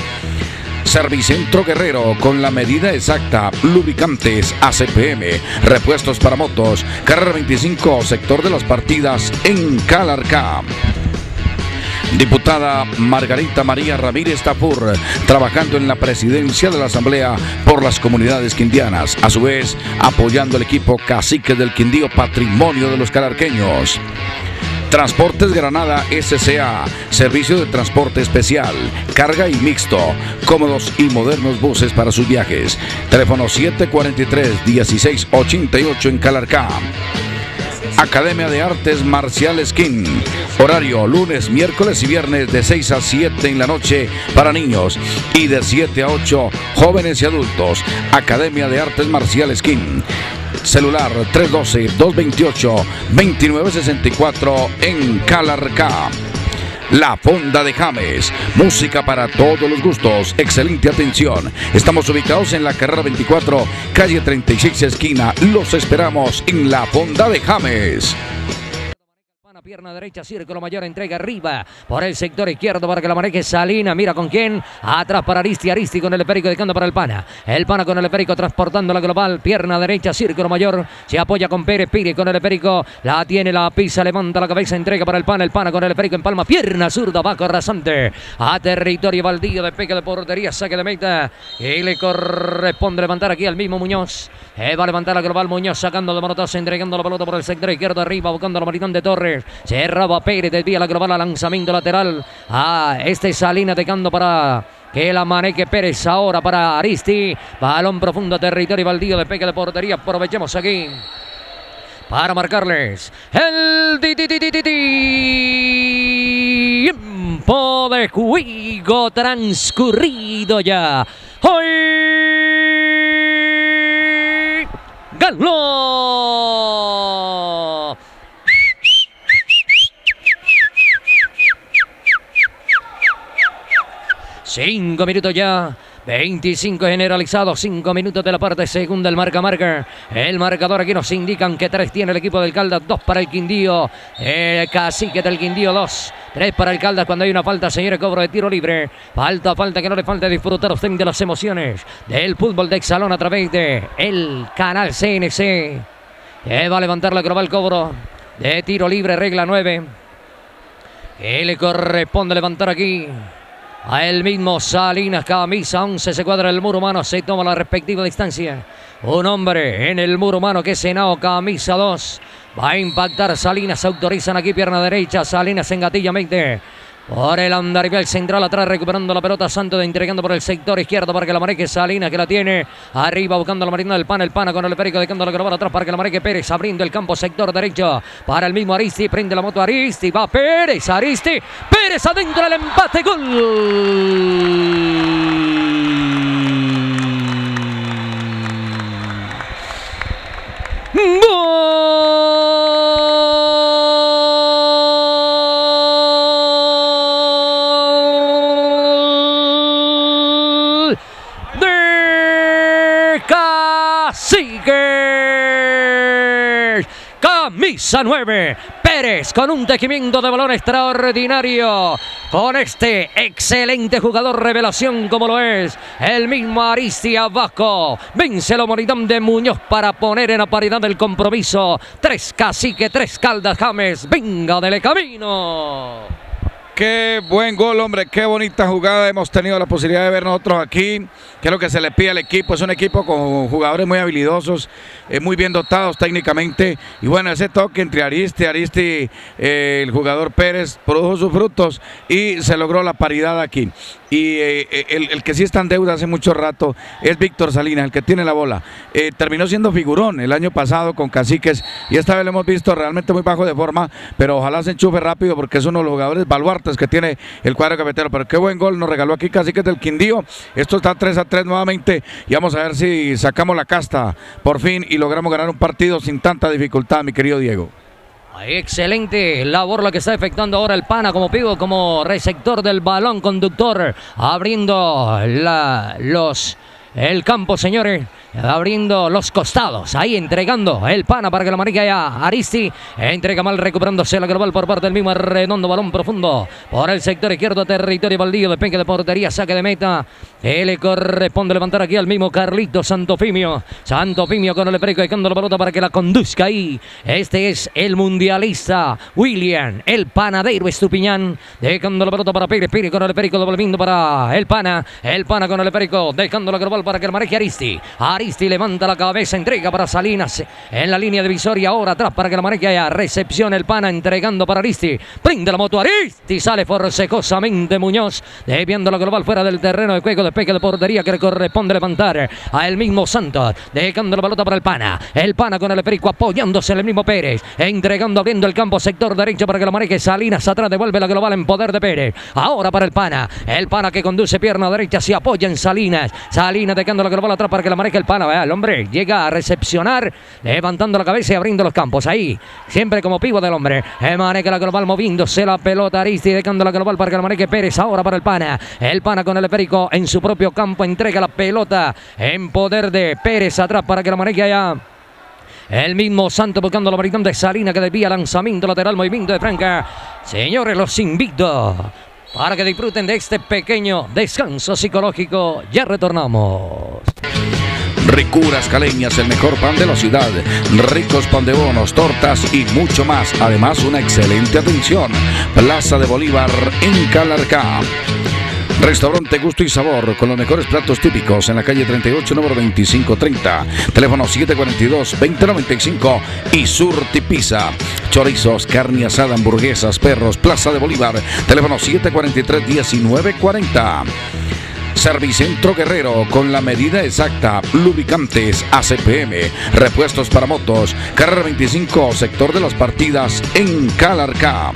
Servicentro Guerrero con la medida exacta, lubricantes ACPM, repuestos para motos, carrera 25, sector de las partidas en Calarcá. Diputada Margarita María Ramírez Tapur, trabajando en la presidencia de la Asamblea por las comunidades quindianas, a su vez apoyando al equipo Cacique del Quindío, patrimonio de los calarqueños. Transportes Granada SCA, servicio de transporte especial, carga y mixto, cómodos y modernos buses para sus viajes. Teléfono 743-1688 en Calarcá. Academia de Artes Marciales King. Horario lunes, miércoles y viernes de 6 a 7 en la noche para niños y de 7 a 8 jóvenes y adultos. Academia de Artes Marciales King. Celular 312-228-2964 en Calarcá. La Fonda de James. Música para todos los gustos. Excelente atención. Estamos ubicados en la carrera 24, calle 36 esquina. Los esperamos en La Fonda de James. Pierna derecha, círculo mayor, entrega arriba por el sector izquierdo para que la maneje Salina. Mira con quién. Atrás para Aristi. Aristi con el Epérico dejando para el Pana. El Pana con el Epérico transportando la global. Pierna derecha, círculo mayor. Se apoya con Pérez. Pire con el Epérico. La tiene, la pisa, levanta la cabeza, entrega para el Pana. El Pana con el Epérico en palma. Pierna zurda, bajo rasante. A territorio baldío de peque de portería. Saque de meta. Y le corresponde levantar aquí al mismo Muñoz. Eh, va a levantar la global Muñoz sacando de manotazo, entregando la pelota por el sector izquierdo arriba, buscando la maritón de Torres. Se roba Pérez, desvía la global al lanzamiento lateral. A este Salina tecando para que la maneque Pérez ahora para Aristi. Balón profundo, territorio baldío de peque de portería. Aprovechemos aquí para marcarles el tiempo de juego transcurrido ya. Hoy Cinco minutos ya. 25 generalizados, 5 minutos de la parte segunda, el marca marca. El marcador aquí nos indican que 3 tiene el equipo del Caldas, 2 para el Quindío. El cacique del Quindío, 2. 3 para el Caldas cuando hay una falta, señores, cobro de tiro libre. Falta, falta, que no le falte disfrutar usted de las emociones del fútbol de Exalón a través de el canal CNC. Que va a levantar la global cobro de tiro libre, regla 9. Que le corresponde levantar aquí a él mismo Salinas, camisa 11, se cuadra el muro humano, se toma la respectiva distancia. Un hombre en el muro humano que es Senao, camisa 2. Va a impactar Salinas, autorizan aquí pierna derecha, Salinas en gatilla 20. Por el andarivel central atrás recuperando la pelota Santos entregando por el sector izquierdo para que la Salinas que la tiene arriba buscando la marina del pan el pana con el perico dejando la global atrás para que la Pérez abriendo el campo sector derecho para el mismo Aristi prende la moto Aristi va Pérez Aristi Pérez adentro el empate gol. Gol Camisa 9. Pérez con un tejimiento de balón extraordinario. Con este excelente jugador revelación como lo es el mismo Aristia Vasco. Vence la Moritón de Muñoz para poner en la paridad del compromiso. Tres cacique, tres caldas James. Venga del camino. Qué buen gol, hombre, qué bonita jugada hemos tenido la posibilidad de ver nosotros aquí. Que es lo que se le pide al equipo. Es un equipo con jugadores muy habilidosos, eh, muy bien dotados técnicamente. Y bueno, ese toque entre Aristi, Aristi, eh, el jugador Pérez, produjo sus frutos y se logró la paridad aquí. Y eh, el, el, que sí está en deuda hace mucho rato es Víctor Salinas, el que tiene la bola. Eh, terminó siendo figurón el año pasado con Caciques y esta vez lo hemos visto realmente muy bajo de forma, pero ojalá se enchufe rápido porque es uno de los jugadores baluartes que tiene el cuadro cafetero. Pero qué buen gol nos regaló aquí Caciques del Quindío. Esto está 3 a 3 nuevamente y vamos a ver si sacamos la casta por fin y logramos ganar un partido sin tanta dificultad, mi querido Diego. Excelente labor la que está efectuando ahora el Pana como pivo, como receptor del balón conductor, abriendo la, los el campo, señores. Abriendo los costados. Ahí entregando el pana para que la marica ya. Aristi entrega mal recuperándose la global por parte del mismo redondo balón profundo. Por el sector izquierdo, territorio baldío de penque de portería. Saque de meta. Le corresponde levantar aquí al mismo Carlito Santofimio. Santofimio con el perico dejando la pelota para que la conduzca ahí. Este es el mundialista William, el panadero Estupiñán. Dejando la pelota para Pérez. Pérez con el perico devolviendo para el pana. El pana con el perico dejando la global para que el maneje Aristi. Aristi levanta la cabeza, entrega para Salinas en la línea divisoria. Ahora atrás para que la maneje recepción el pana entregando para Aristi. Prende la moto Aristi. Sale forcejosamente Muñoz. Desviando la global fuera del terreno de juego de peque de portería que le corresponde levantar a el mismo Santos. Dejando la pelota para el pana. El pana con el perico apoyándose en el mismo Pérez. Entregando abriendo el campo sector derecho para que la maneje Salinas atrás. Devuelve la global en poder de Pérez. Ahora para el pana. El pana que conduce pierna derecha se apoya en Salinas. Salinas dejando la global atrás para que la maneje el pana. El hombre llega a recepcionar, levantando la cabeza y abriendo los campos. Ahí, siempre como pivo del hombre. Maneca la global moviéndose la pelota. Aristi dejando la global para que la maneque Pérez. Ahora para el pana. El pana con el esférico en su propio campo. Entrega la pelota en poder de Pérez atrás para que la maneque allá. El mismo Santo buscando la maritón de Salina que desvía lanzamiento lateral, movimiento de Franca. Señores, los invito para que disfruten de este pequeño descanso psicológico. Ya retornamos. Ricuras Caleñas, el mejor pan de la ciudad. Ricos pan de bonos, tortas y mucho más. Además, una excelente atención. Plaza de Bolívar en Calarcá. Restaurante Gusto y Sabor con los mejores platos típicos en la calle 38, número 2530. Teléfono 742-2095 y Surti Pizza. Chorizos, carne asada, hamburguesas, perros, Plaza de Bolívar. Teléfono 743-1940. Servicentro Guerrero con la medida exacta, lubricantes ACPM, repuestos para motos, carrera 25, sector de las partidas en Calarcá.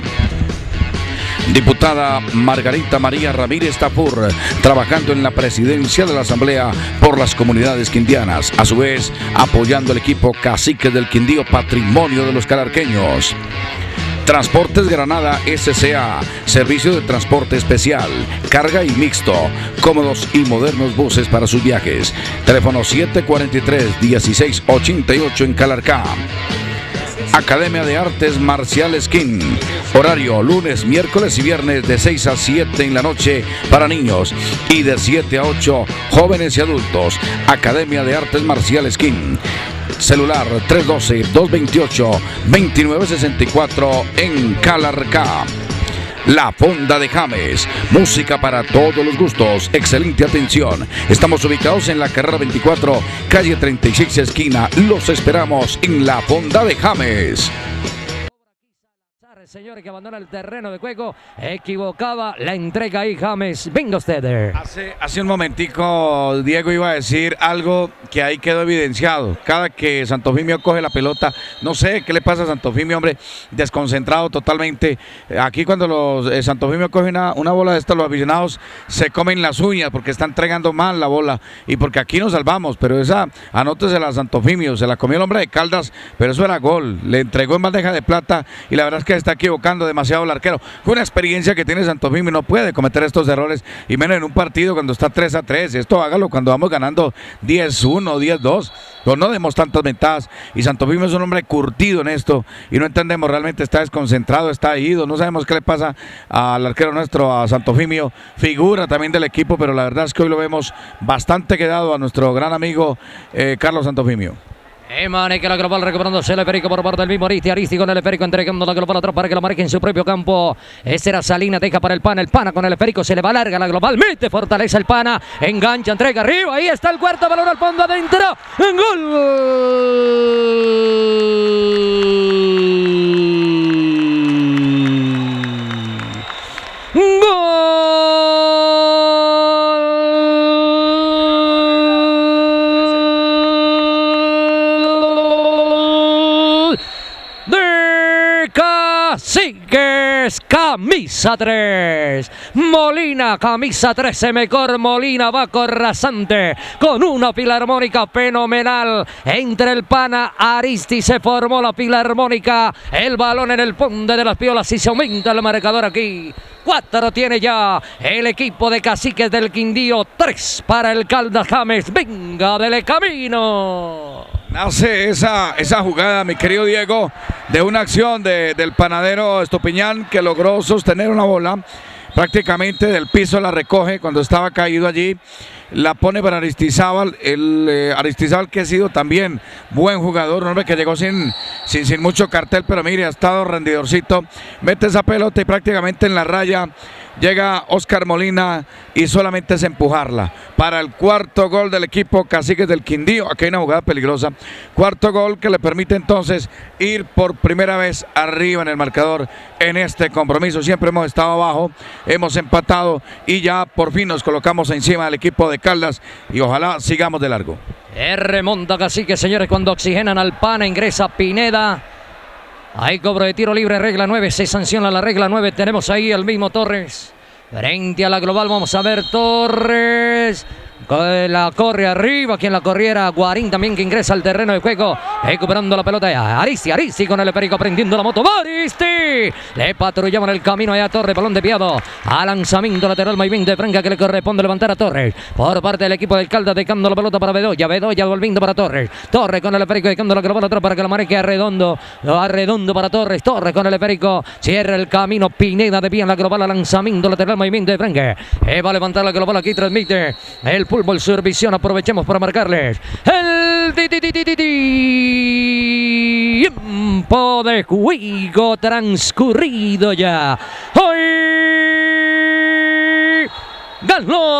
Diputada Margarita María Ramírez Tapur, trabajando en la presidencia de la Asamblea por las comunidades quindianas, a su vez apoyando al equipo Cacique del Quindío Patrimonio de los Calarqueños. Transportes Granada SCA, servicio de transporte especial, carga y mixto, cómodos y modernos buses para sus viajes. Teléfono 743-1688 en Calarcá. Academia de Artes Marciales King. Horario lunes, miércoles y viernes de 6 a 7 en la noche para niños y de 7 a 8 jóvenes y adultos. Academia de Artes Marciales King. Celular 312-228-2964 en Calarcá. La Fonda de James. Música para todos los gustos. Excelente atención. Estamos ubicados en la carrera 24, calle 36 esquina. Los esperamos en La Fonda de James. Señores que abandona el terreno de juego, equivocaba la entrega ahí James. Venga ustedes. Hace, un momentico Diego iba a decir algo que ahí quedó evidenciado. Cada que Santofimio coge la pelota, no sé qué le pasa a Santofimio, hombre, desconcentrado totalmente. Aquí cuando los eh, Santofimio coge una, una bola de estas, los aficionados se comen las uñas porque están entregando mal la bola y porque aquí nos salvamos. Pero esa, anótese la Santofimio, se la comió el hombre de Caldas, pero eso era gol. Le entregó en bandeja de plata y la verdad es que está equivocando demasiado el arquero. Fue una experiencia que tiene Santofimio y no puede cometer estos errores y menos en un partido cuando está 3 a 3. Esto hágalo cuando vamos ganando 10-1, 10-2. Pero no demos tantas ventajas y Santofimio es un hombre curtido en esto y no entendemos realmente está desconcentrado, está ido, no sabemos qué le pasa al arquero nuestro, a Santofimio, figura también del equipo, pero la verdad es que hoy lo vemos bastante quedado a nuestro gran amigo eh, Carlos Santofimio. Emane que la global recuperándose el esférico por parte del mismo Aristi. Aristi con el esférico entregando la global atrás para que lo marque en su propio campo. Ese era Salina, deja para el pana. El pana con el esférico se le va larga la global. Mete, fortaleza el pana. Engancha, entrega arriba. Ahí está el cuarto balón al fondo adentro. En gol. Caciques, camisa 3. Molina, camisa 13, mejor Molina va rasante con una filarmónica fenomenal. Entre el pana Aristi se formó la filarmónica. El balón en el ponde de las piolas y se aumenta el marcador aquí. Cuatro tiene ya el equipo de Caciques del Quindío. Tres para el Caldas James. Venga del camino. Nace esa, esa jugada, mi querido Diego, de una acción de- del panadero Estopiñán que logró sostener una bola. Prácticamente del piso la recoge cuando estaba caído allí. La pone para Aristizábal. El eh, Aristizábal que ha sido también buen jugador, un hombre que llegó sin, sin, sin mucho cartel, pero mire, ha estado rendidorcito. Mete esa pelota y prácticamente en la raya llega Oscar Molina y solamente es empujarla. Para el cuarto gol del equipo Caciques del Quindío. Aquí hay una jugada peligrosa. Cuarto gol que le permite entonces ir por primera vez arriba en el marcador en este compromiso. Siempre hemos estado abajo, hemos empatado y ya por fin nos colocamos encima del equipo de Caldas y ojalá sigamos de largo. Eh, Remonta Cacique, señores, cuando oxigenan al pana, ingresa Pineda. Hay cobro de tiro libre, regla 9, se sanciona la regla 9. Tenemos ahí al mismo Torres. Frente a la global, vamos a ver Torres. La corre arriba, quien la corriera, Guarín también que ingresa al terreno de juego, recuperando la pelota. Aristi, Aristi con el esférico prendiendo la moto. Aristi le patrullaban el camino allá a Torre, balón de piado. A lanzamiento lateral muy bien de Franca que le corresponde levantar a Torres. Por parte del equipo del Calda, dejando la pelota para Bedoya. Bedoya volviendo para Torres. Torres con el esférico, dejando la global atrás para que la marque arredondo. Arredondo para Torres. Torres con el esférico. Cierra el camino. Pineda de bien la global. Lanzamiento lateral movimiento de Franca. va a levantar la global aquí. Transmite el Fútbol Survisión. Aprovechemos para marcarles el tiempo de juego transcurrido ya. Hoy ganó.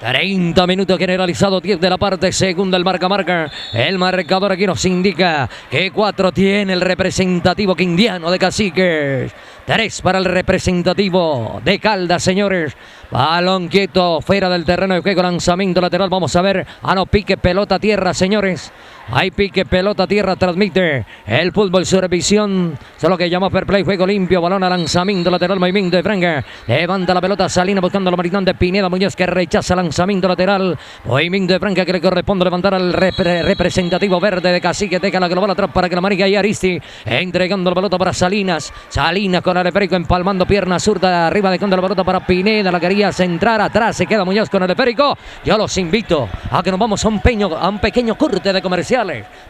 30 minutos generalizado, 10 de la parte segunda el marca marca. El marcador aquí nos indica que 4 tiene el representativo quindiano de Caciques. 3 para el representativo de Caldas, señores. Balón quieto, fuera del terreno de juego, lanzamiento lateral. Vamos a ver. Ah, no, pique, pelota, tierra, señores. Hay pique, pelota, tierra, transmite el fútbol Survisión. Solo que llama per play, juego limpio, balón a lanzamiento lateral, movimiento de Franga. Levanta la pelota, Salina buscando la maritón de Pineda Muñoz que rechaza lanzamiento lateral. Movimiento de Franga que le corresponde levantar al representativo verde de Cacique. Teca la global atrás para que la marica y Aristi. Entregando la pelota para Salinas. Salinas con el esférico empalmando pierna zurda arriba de la pelota para Pineda. La quería centrar atrás. Se queda Muñoz con el esférico. Yo los invito a que nos vamos a un, peño, a un pequeño corte de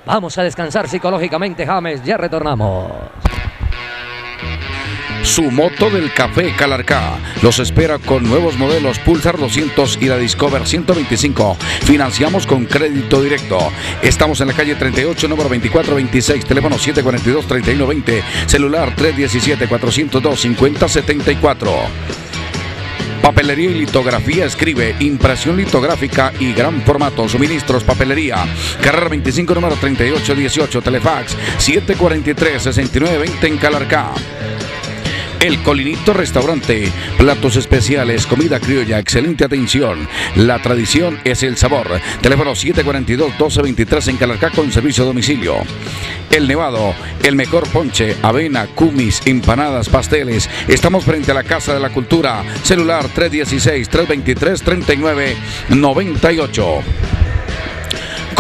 Vamos a descansar psicológicamente, James. Ya retornamos. Su moto del café Calarcá los espera con nuevos modelos Pulsar 200 y la Discover 125. Financiamos con crédito directo. Estamos en la calle 38, número 2426, teléfono 742-3120, celular 317-402-5074. Papelería y litografía escribe impresión litográfica y gran formato. Suministros papelería. Carrera 25 número 3818 Telefax 743 6920 en Calarcá. El Colinito Restaurante, platos especiales, comida criolla, excelente atención. La tradición es el sabor. Teléfono 742-1223 en Calarcá con servicio a domicilio. El Nevado, el mejor ponche, avena, cumis, empanadas, pasteles. Estamos frente a la Casa de la Cultura. Celular 316-323-3998.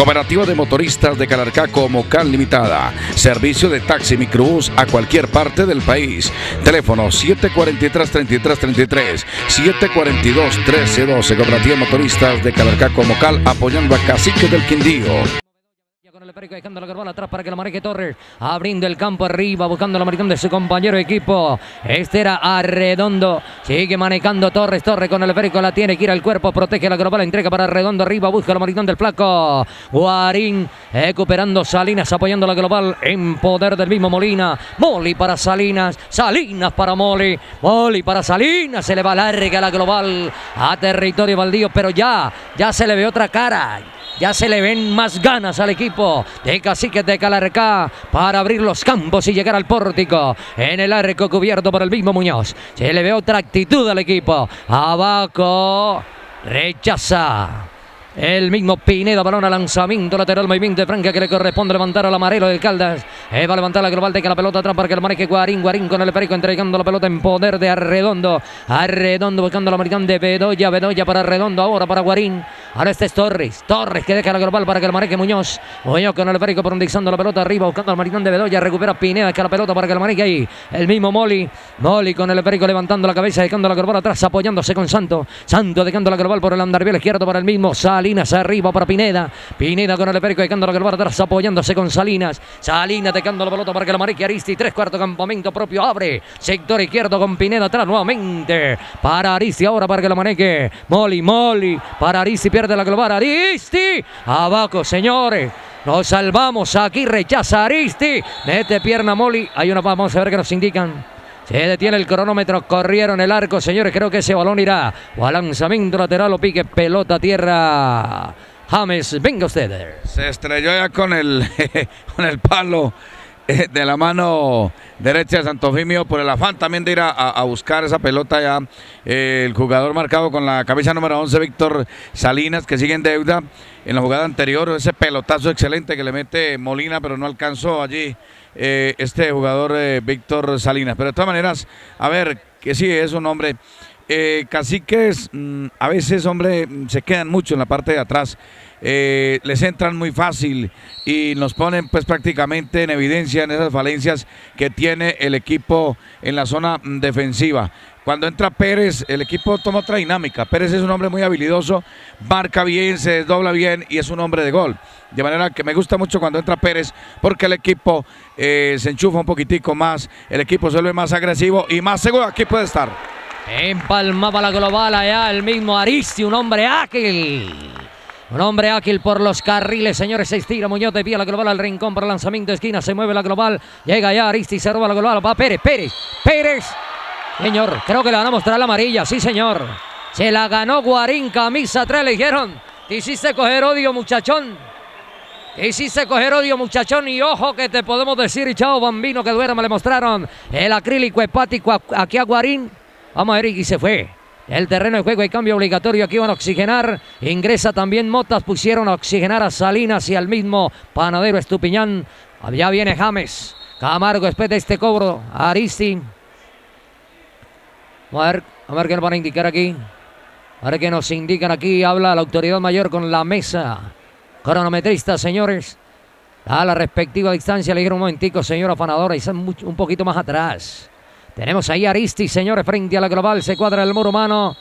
Cooperativa de Motoristas de Calarcá como Cal Limitada. Servicio de taxi microbús a cualquier parte del país. Teléfono 743-3333, 742-1312. Cooperativa de Motoristas de Calarcá como Cal apoyando a Cacique del Quindío el dejando la garbala atrás para que la maneje Torres. Abriendo el campo arriba, buscando la maritón de su compañero equipo. Este era Arredondo. Sigue manejando Torres. Torres con el esférico la tiene que ir al cuerpo. Protege la global, entrega para Arredondo arriba. Busca la maritón del flaco. Guarín recuperando Salinas, apoyando la global en poder del mismo Molina. Moli para Salinas. Salinas para Moli. Moli para Salinas. Se le va larga la global a territorio baldío, pero ya, ya se le ve otra cara. Ya se le ven más ganas al equipo de Cacique de Calarcá para abrir los campos y llegar al pórtico. En el arco cubierto por el mismo Muñoz. Se le ve otra actitud al equipo. Abajo. Rechaza. El mismo Pineda, balón a lanzamiento lateral, movimiento de Franca que le corresponde levantar al amarelo del Caldas. Eh, va a levantar la global, de que la pelota atrás para que lo maneje Guarín. Guarín con el perico entregando la pelota en poder de Arredondo. Arredondo buscando la maritón de Bedoya. Bedoya para Arredondo, ahora para Guarín. Ahora este es Torres. Torres que deja la global para que lo maneje Muñoz. Muñoz con el perico profundizando la pelota arriba, buscando al maritón de Bedoya. Recupera Pineda, que la pelota para que lo maneje ahí. El mismo Moli. Moli con el perico levantando la cabeza, dejando la global atrás, apoyándose con Santo. Santo dejando la global por el andarviel izquierdo para el mismo Salinas arriba para Pineda. Pineda con el Epérico dejando la global atrás, apoyándose con Salinas. Salinas dejando la pelota para que la maneje Aristi. Tres cuartos campamento propio abre. Sector izquierdo con Pineda atrás nuevamente. Para Aristi ahora para que la maneje. Moli, Moli. Para Aristi pierde la global. Aristi. Abajo, señores. Nos salvamos. Aquí rechaza Aristi. Mete pierna Moli. Hay una, vamos a ver qué nos indican. Se detiene el cronómetro, corrieron el arco, señores. Creo que ese balón irá o a lanzamiento lateral o pique pelota tierra. James, venga usted. Se estrelló ya con el, con el palo eh, de la mano derecha de Santofimio por el afán también de ir a, buscar esa pelota ya. Eh, el jugador marcado con la camisa número 11, Víctor Salinas, que sigue en deuda en la jugada anterior, ese pelotazo excelente que le mete Molina, pero no alcanzó allí eh, este jugador Víctor Salinas. Pero de todas maneras, a ver, que sí es un hombre eh, caciques mm, a veces, hombre, se quedan mucho en la parte de atrás. Eh, les entran muy fácil y nos ponen pues prácticamente en evidencia en esas falencias que tiene el equipo en la zona defensiva. Cuando entra Pérez, el equipo toma otra dinámica. Pérez es un hombre muy habilidoso, marca bien, se desdobla bien y es un hombre de gol. De manera que me gusta mucho cuando entra Pérez porque el equipo eh, se enchufa un poquitico más, el equipo se vuelve más agresivo y más seguro aquí puede estar. Empalmaba la global allá el mismo Aristi, un hombre ágil. Un hombre ágil por los carriles, señores. Se estira Muñoz de pie la global al rincón para el lanzamiento de esquina. Se mueve la global. Llega ya Aristi, se roba la global. Va Pérez, Pérez, Pérez. Señor, creo que le van a mostrar la amarilla. Sí, señor. Se la ganó Guarín, camisa 3. Le dijeron, te hiciste coger odio, muchachón. Te hiciste coger odio, muchachón. Y ojo que te podemos decir, chao, bambino, que duerma. Le mostraron el acrílico hepático aquí a Guarín. Vamos a ver, y se fue. El terreno de juego hay cambio obligatorio. Aquí van a oxigenar. Ingresa también Motas. Pusieron a oxigenar a Salinas y al mismo panadero Estupiñán. Ya viene James. Camargo después de este cobro. Aristi. A ver, a ver qué nos van a indicar aquí. A ver qué nos indican aquí. Habla la autoridad mayor con la mesa. Cronometrista, señores. A la respectiva distancia le dieron un momentico, señora afanadora. Y un poquito más atrás. Tenemos ahí Aristi, señores, frente a la global. Se cuadra el muro humano.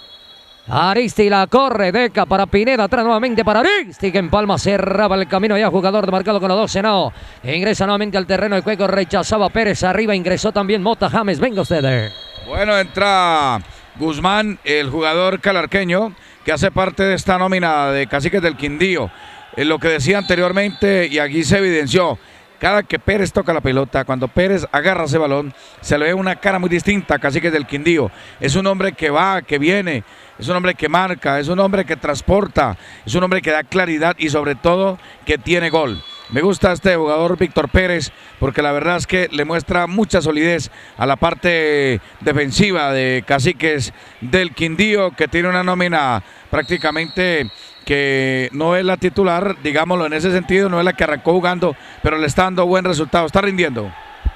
Aristi la corre, Deca para Pineda, atrás nuevamente para Aristi, que en Palma cerraba el camino ya, jugador marcado con los 12, no. Ingresa nuevamente al terreno de juego, rechazaba Pérez arriba, ingresó también Mota James, venga ustedes. Bueno, entra Guzmán, el jugador calarqueño, que hace parte de esta nómina de Caciques del Quindío. En lo que decía anteriormente, y aquí se evidenció, cada que Pérez toca la pelota, cuando Pérez agarra ese balón, se le ve una cara muy distinta, casi que del Quindío. Es un hombre que va, que viene, es un hombre que marca, es un hombre que transporta, es un hombre que da claridad y sobre todo que tiene gol. Me gusta este jugador Víctor Pérez porque la verdad es que le muestra mucha solidez a la parte defensiva de Caciques del Quindío que tiene una nómina prácticamente que no es la titular, digámoslo en ese sentido, no es la que arrancó jugando, pero le está dando buen resultado, está rindiendo.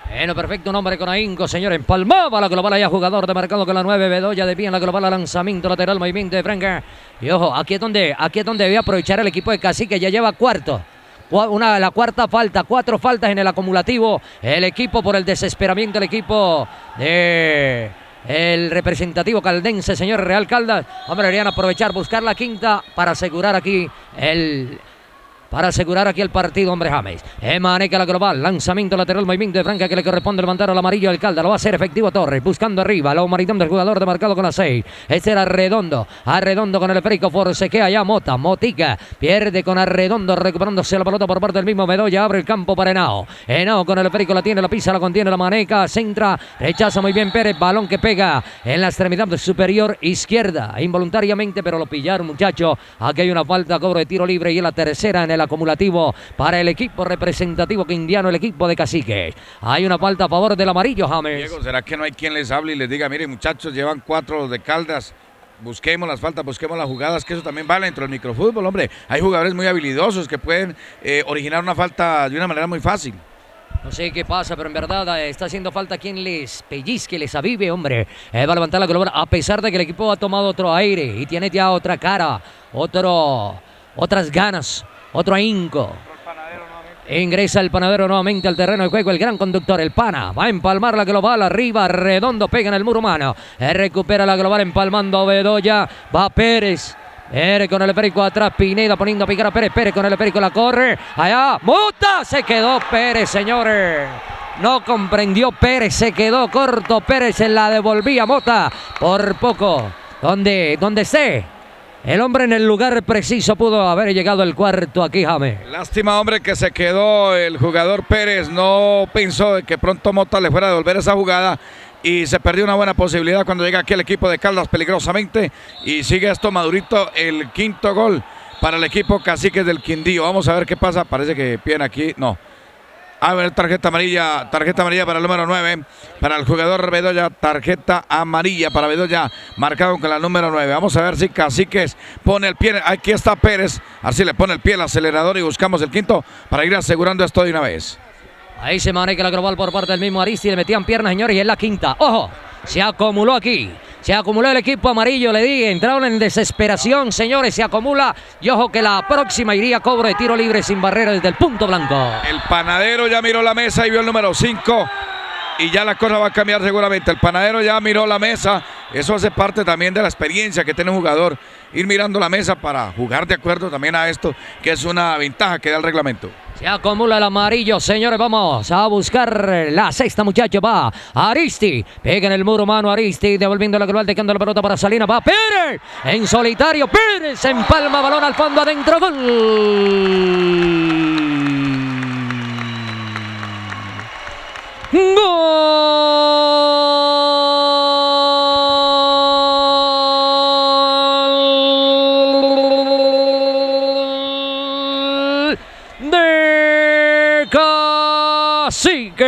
Bueno, perfecto nombre con ahínco, señor. Empalmaba la global allá, jugador de marcado con la 9, Bedoya de pie en la global, lanzamiento lateral, movimiento de Franca. Y ojo, aquí es donde, aquí es donde debe aprovechar el equipo de Cacique, ya lleva cuarto. Una, la cuarta falta, cuatro faltas en el acumulativo. El equipo por el desesperamiento, el equipo de el representativo caldense, señor Real Caldas. Hombre, deberían aprovechar, buscar la quinta para asegurar aquí el para asegurar aquí el partido, hombre James. Emaneca la global, lanzamiento lateral, movimiento de Franca que le corresponde levantar al amarillo del Calda. Lo va a hacer efectivo Torres, buscando arriba, lo maritón del jugador de marcado con la 6. Este era Redondo, Arredondo con el esférico, forcequea ya Mota, Motica, pierde con Arredondo, recuperándose la pelota por parte del mismo Bedoya, abre el campo para Henao. Henao con el esférico la tiene, la pisa, la contiene la maneca, centra, rechaza muy bien Pérez, balón que pega en la extremidad superior izquierda, involuntariamente, pero lo pillaron muchacho. Aquí hay una falta, cobro de tiro libre y es la tercera en el acumulativo para el equipo representativo que indiano, el equipo de Cacique. Hay una falta a favor del amarillo, James. Diego, ¿será que no hay quien les hable y les diga, mire muchachos, llevan cuatro de Caldas, busquemos las faltas, busquemos las jugadas, que eso también vale dentro del microfútbol, hombre. Hay jugadores muy habilidosos que pueden eh, originar una falta de una manera muy fácil. No sé qué pasa, pero en verdad eh, está haciendo falta quien les pellizque, les avive, hombre. Eh, va a levantar la color, a pesar de que el equipo ha tomado otro aire y tiene ya otra cara, otro, otras ganas otro ahínco. Ingresa el panadero nuevamente al terreno de juego. El gran conductor, el pana. Va a empalmar la global arriba. Redondo pega en el muro humano. Eh, recupera la global empalmando Bedoya. Va Pérez. Pérez con el esférico atrás. Pineda poniendo a picar a Pérez. Pérez con el esférico la corre. Allá. Muta. Se quedó Pérez, señores. No comprendió Pérez. Se quedó corto. Pérez se la devolvía Mota. Por poco. Donde, donde esté. El hombre en el lugar preciso pudo haber llegado el cuarto aquí, Jame. Lástima, hombre, que se quedó el jugador Pérez. No pensó que pronto Mota le fuera a devolver esa jugada y se perdió una buena posibilidad cuando llega aquí el equipo de Caldas peligrosamente y sigue esto madurito el quinto gol para el equipo Cacique del Quindío. Vamos a ver qué pasa. Parece que piden aquí. No. A ver, tarjeta amarilla, tarjeta amarilla para el número 9, para el jugador Bedoya, tarjeta amarilla para Bedoya, marcado con la número 9. Vamos a ver si Caciques pone el pie, aquí está Pérez, así le pone el pie al acelerador y buscamos el quinto para ir asegurando esto de una vez. Ahí se maneja la global por parte del mismo Aristi, le metían piernas, señores, y es la quinta. ¡Ojo! Se acumuló aquí. Se acumuló el equipo amarillo, le dije. Entraron en desesperación, señores. Se acumula. Y ojo que la próxima iría cobro de tiro libre sin barrera desde el punto blanco. El panadero ya miró la mesa y vio el número 5. Y ya la cosa va a cambiar seguramente. El panadero ya miró la mesa. Eso hace parte también de la experiencia que tiene un jugador. Ir mirando la mesa para jugar de acuerdo también a esto, que es una ventaja que da el reglamento. Se acumula el amarillo, señores. Vamos a buscar la sexta, muchacho. Va Aristi. Pega en el muro, mano Aristi. Devolviendo la global, dejando la pelota para Salina. Va Pérez. En solitario. Pérez empalma balón al fondo adentro. Gol. Gol de Cacique.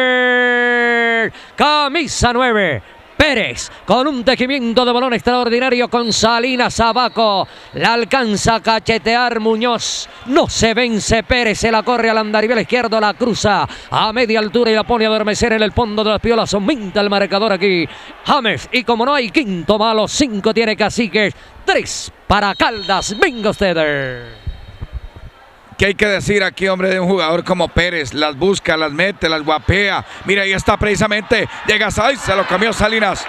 Camisa 9. Pérez con un tejimiento de balón extraordinario con Salinas Abaco. La alcanza a cachetear Muñoz. No se vence Pérez. Se la corre al andarivel izquierdo. La cruza a media altura y la pone a adormecer en el fondo de las piolas. Aumenta el marcador aquí. James. Y como no hay quinto malo, cinco tiene Caciques. Tres para Caldas. Venga ustedes. ¿Qué hay que decir aquí, hombre, de un jugador como Pérez? Las busca, las mete, las guapea. Mira, ahí está precisamente. Llega, ¡ay! Se lo cambió Salinas.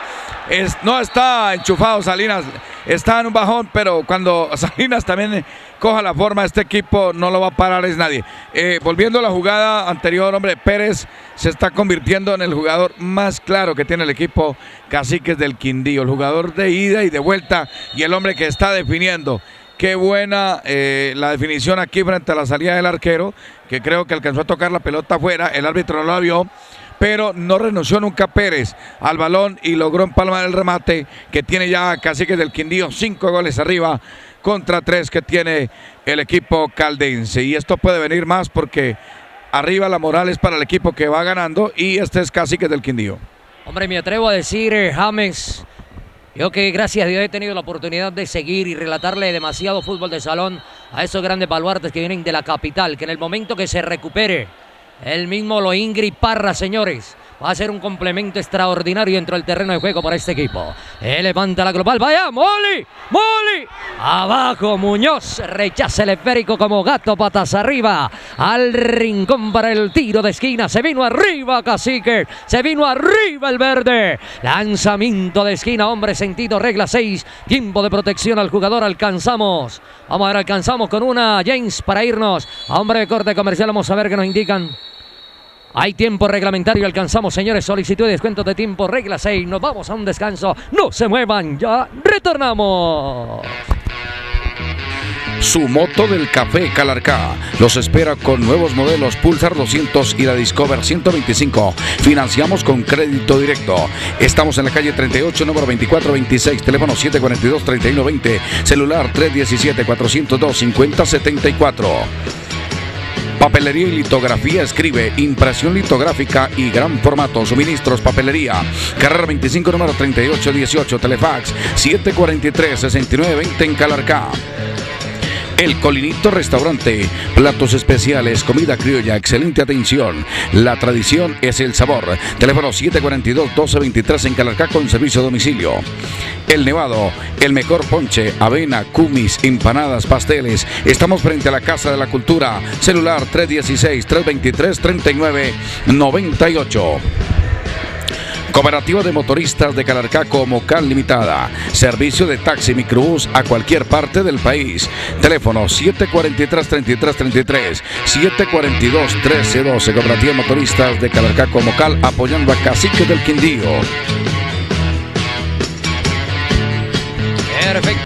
No está enchufado Salinas. Está en un bajón, pero cuando Salinas también coja la forma, este equipo no lo va a parar es nadie. Eh, volviendo a la jugada anterior, hombre, Pérez se está convirtiendo en el jugador más claro que tiene el equipo Caciques del Quindío. El jugador de ida y de vuelta y el hombre que está definiendo. Qué buena eh, la definición aquí frente a la salida del arquero, que creo que alcanzó a tocar la pelota afuera. El árbitro no la vio, pero no renunció nunca Pérez al balón y logró empalmar el remate que tiene ya Cacique del Quindío. Cinco goles arriba contra tres que tiene el equipo caldense. Y esto puede venir más porque arriba la moral es para el equipo que va ganando y este es Cacique del Quindío. Hombre, me atrevo a decir, eh, James, yo que gracias a Dios he tenido la oportunidad de seguir y relatarle demasiado fútbol de salón a esos grandes baluartes que vienen de la capital, que en el momento que se recupere el mismo lo Ingrid Parra, señores, va a ser un complemento extraordinario dentro del terreno de juego para este equipo. Él levanta la global, vaya, Moli, Moli, abajo Muñoz, rechaza el esférico como gato, patas arriba, al rincón para el tiro de esquina, se vino arriba Cacique, se vino arriba el verde, lanzamiento de esquina, hombre sentido, regla 6, tiempo de protección al jugador, alcanzamos, vamos a ver, alcanzamos con una James para irnos. A hombre de corte comercial, vamos a ver qué nos indican. Hay tiempo reglamentario, alcanzamos, señores, solicitud de descuento de tiempo, regla 6. Nos vamos a un descanso. No se muevan, ya retornamos. Su moto del café Calarcá los espera con nuevos modelos Pulsar 200 y la Discover 125. Financiamos con crédito directo. Estamos en la calle 38, número 2426, teléfono 742-3120, celular 317-402-5074. Papelería y litografía escribe, impresión litográfica y gran formato, suministros, papelería. Carrera 25, número 3818, Telefax 743-6920 en Calarcá. El Colinito Restaurante, platos especiales, comida criolla, excelente atención. La tradición es el sabor. Teléfono 742-1223 en Calarcá con servicio a domicilio. El Nevado, el mejor ponche, avena, cumis, empanadas, pasteles. Estamos frente a la Casa de la Cultura. Celular 316-323-3998. Cooperativa de Motoristas de Calarcá como Cal Limitada. Servicio de taxi microbús a cualquier parte del país. Teléfono 743-3333, 742-1312. Cooperativa de Motoristas de Calarcá como Cal apoyando a Cacique del Quindío.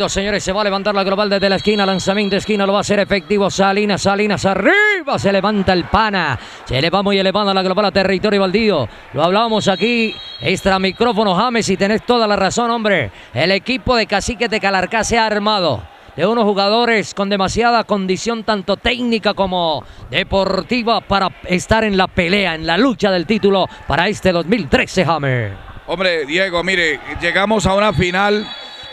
Señores, se va a levantar la global desde la esquina, lanzamiento de esquina, lo va a hacer efectivo Salinas, Salinas arriba, se levanta el pana, se le va muy elevada la global a territorio baldío, lo hablábamos aquí, extra micrófono James y tenés toda la razón, hombre, el equipo de Caciques de Calarcá se ha armado, de unos jugadores con demasiada condición tanto técnica como deportiva para estar en la pelea, en la lucha del título para este 2013, Hammer. Hombre, Diego, mire, llegamos a una final,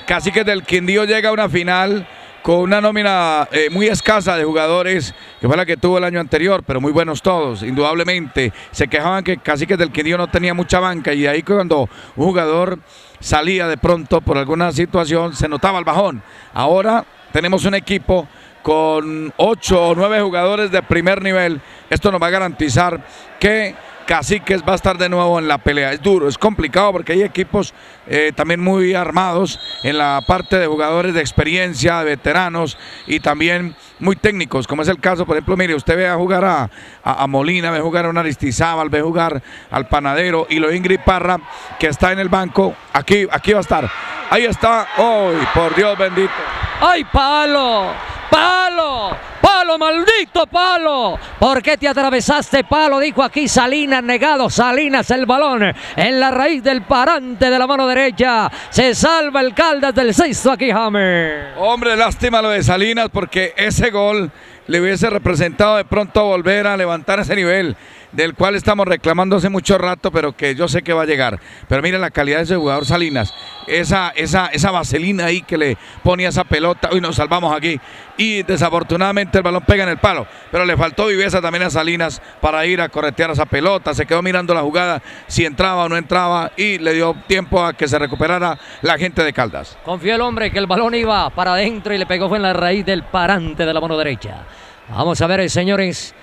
casi que del Quindío llega a una final con una nómina eh, muy escasa de jugadores, que fue la que tuvo el año anterior, pero muy buenos todos, indudablemente. Se quejaban que casi que del Quindío no tenía mucha banca y ahí cuando un jugador salía de pronto por alguna situación se notaba el bajón. Ahora tenemos un equipo con ocho o nueve jugadores de primer nivel. Esto nos va a garantizar que Caciques va a estar de nuevo en la pelea. Es duro, es complicado porque hay equipos eh, también muy armados en la parte de jugadores de experiencia, de veteranos y también muy técnicos, como es el caso, por ejemplo, mire, usted ve a jugar a, a, Molina, ve a jugar a un Aristizábal, ve a jugar al Panadero y lo Ingrid Parra, que está en el banco, aquí, aquí va a estar. Ahí está, hoy, por Dios bendito. ¡Ay, palo! ¡Palo! ¡Palo, maldito palo! ¿Por qué te atravesaste, palo? Dijo aquí Salinas, negado. Salinas, el balón en la raíz del parante de la mano derecha. Se salva el Caldas del sexto aquí, Hammer. Hombre, lástima lo de Salinas porque ese gol le hubiese representado de pronto volver a levantar ese nivel del cual estamos reclamando hace mucho rato, pero que yo sé que va a llegar. Pero mire la calidad de ese jugador Salinas, esa, esa, esa vaselina ahí que le ponía esa pelota, hoy nos salvamos aquí. Y desafortunadamente el balón pega en el palo, pero le faltó viveza también a Salinas para ir a corretear esa pelota, se quedó mirando la jugada, si entraba o no entraba, y le dio tiempo a que se recuperara la gente de Caldas. Confió el hombre que el balón iba para adentro y le pegó fue en la raíz del parante de la mano derecha. Vamos a ver, señores.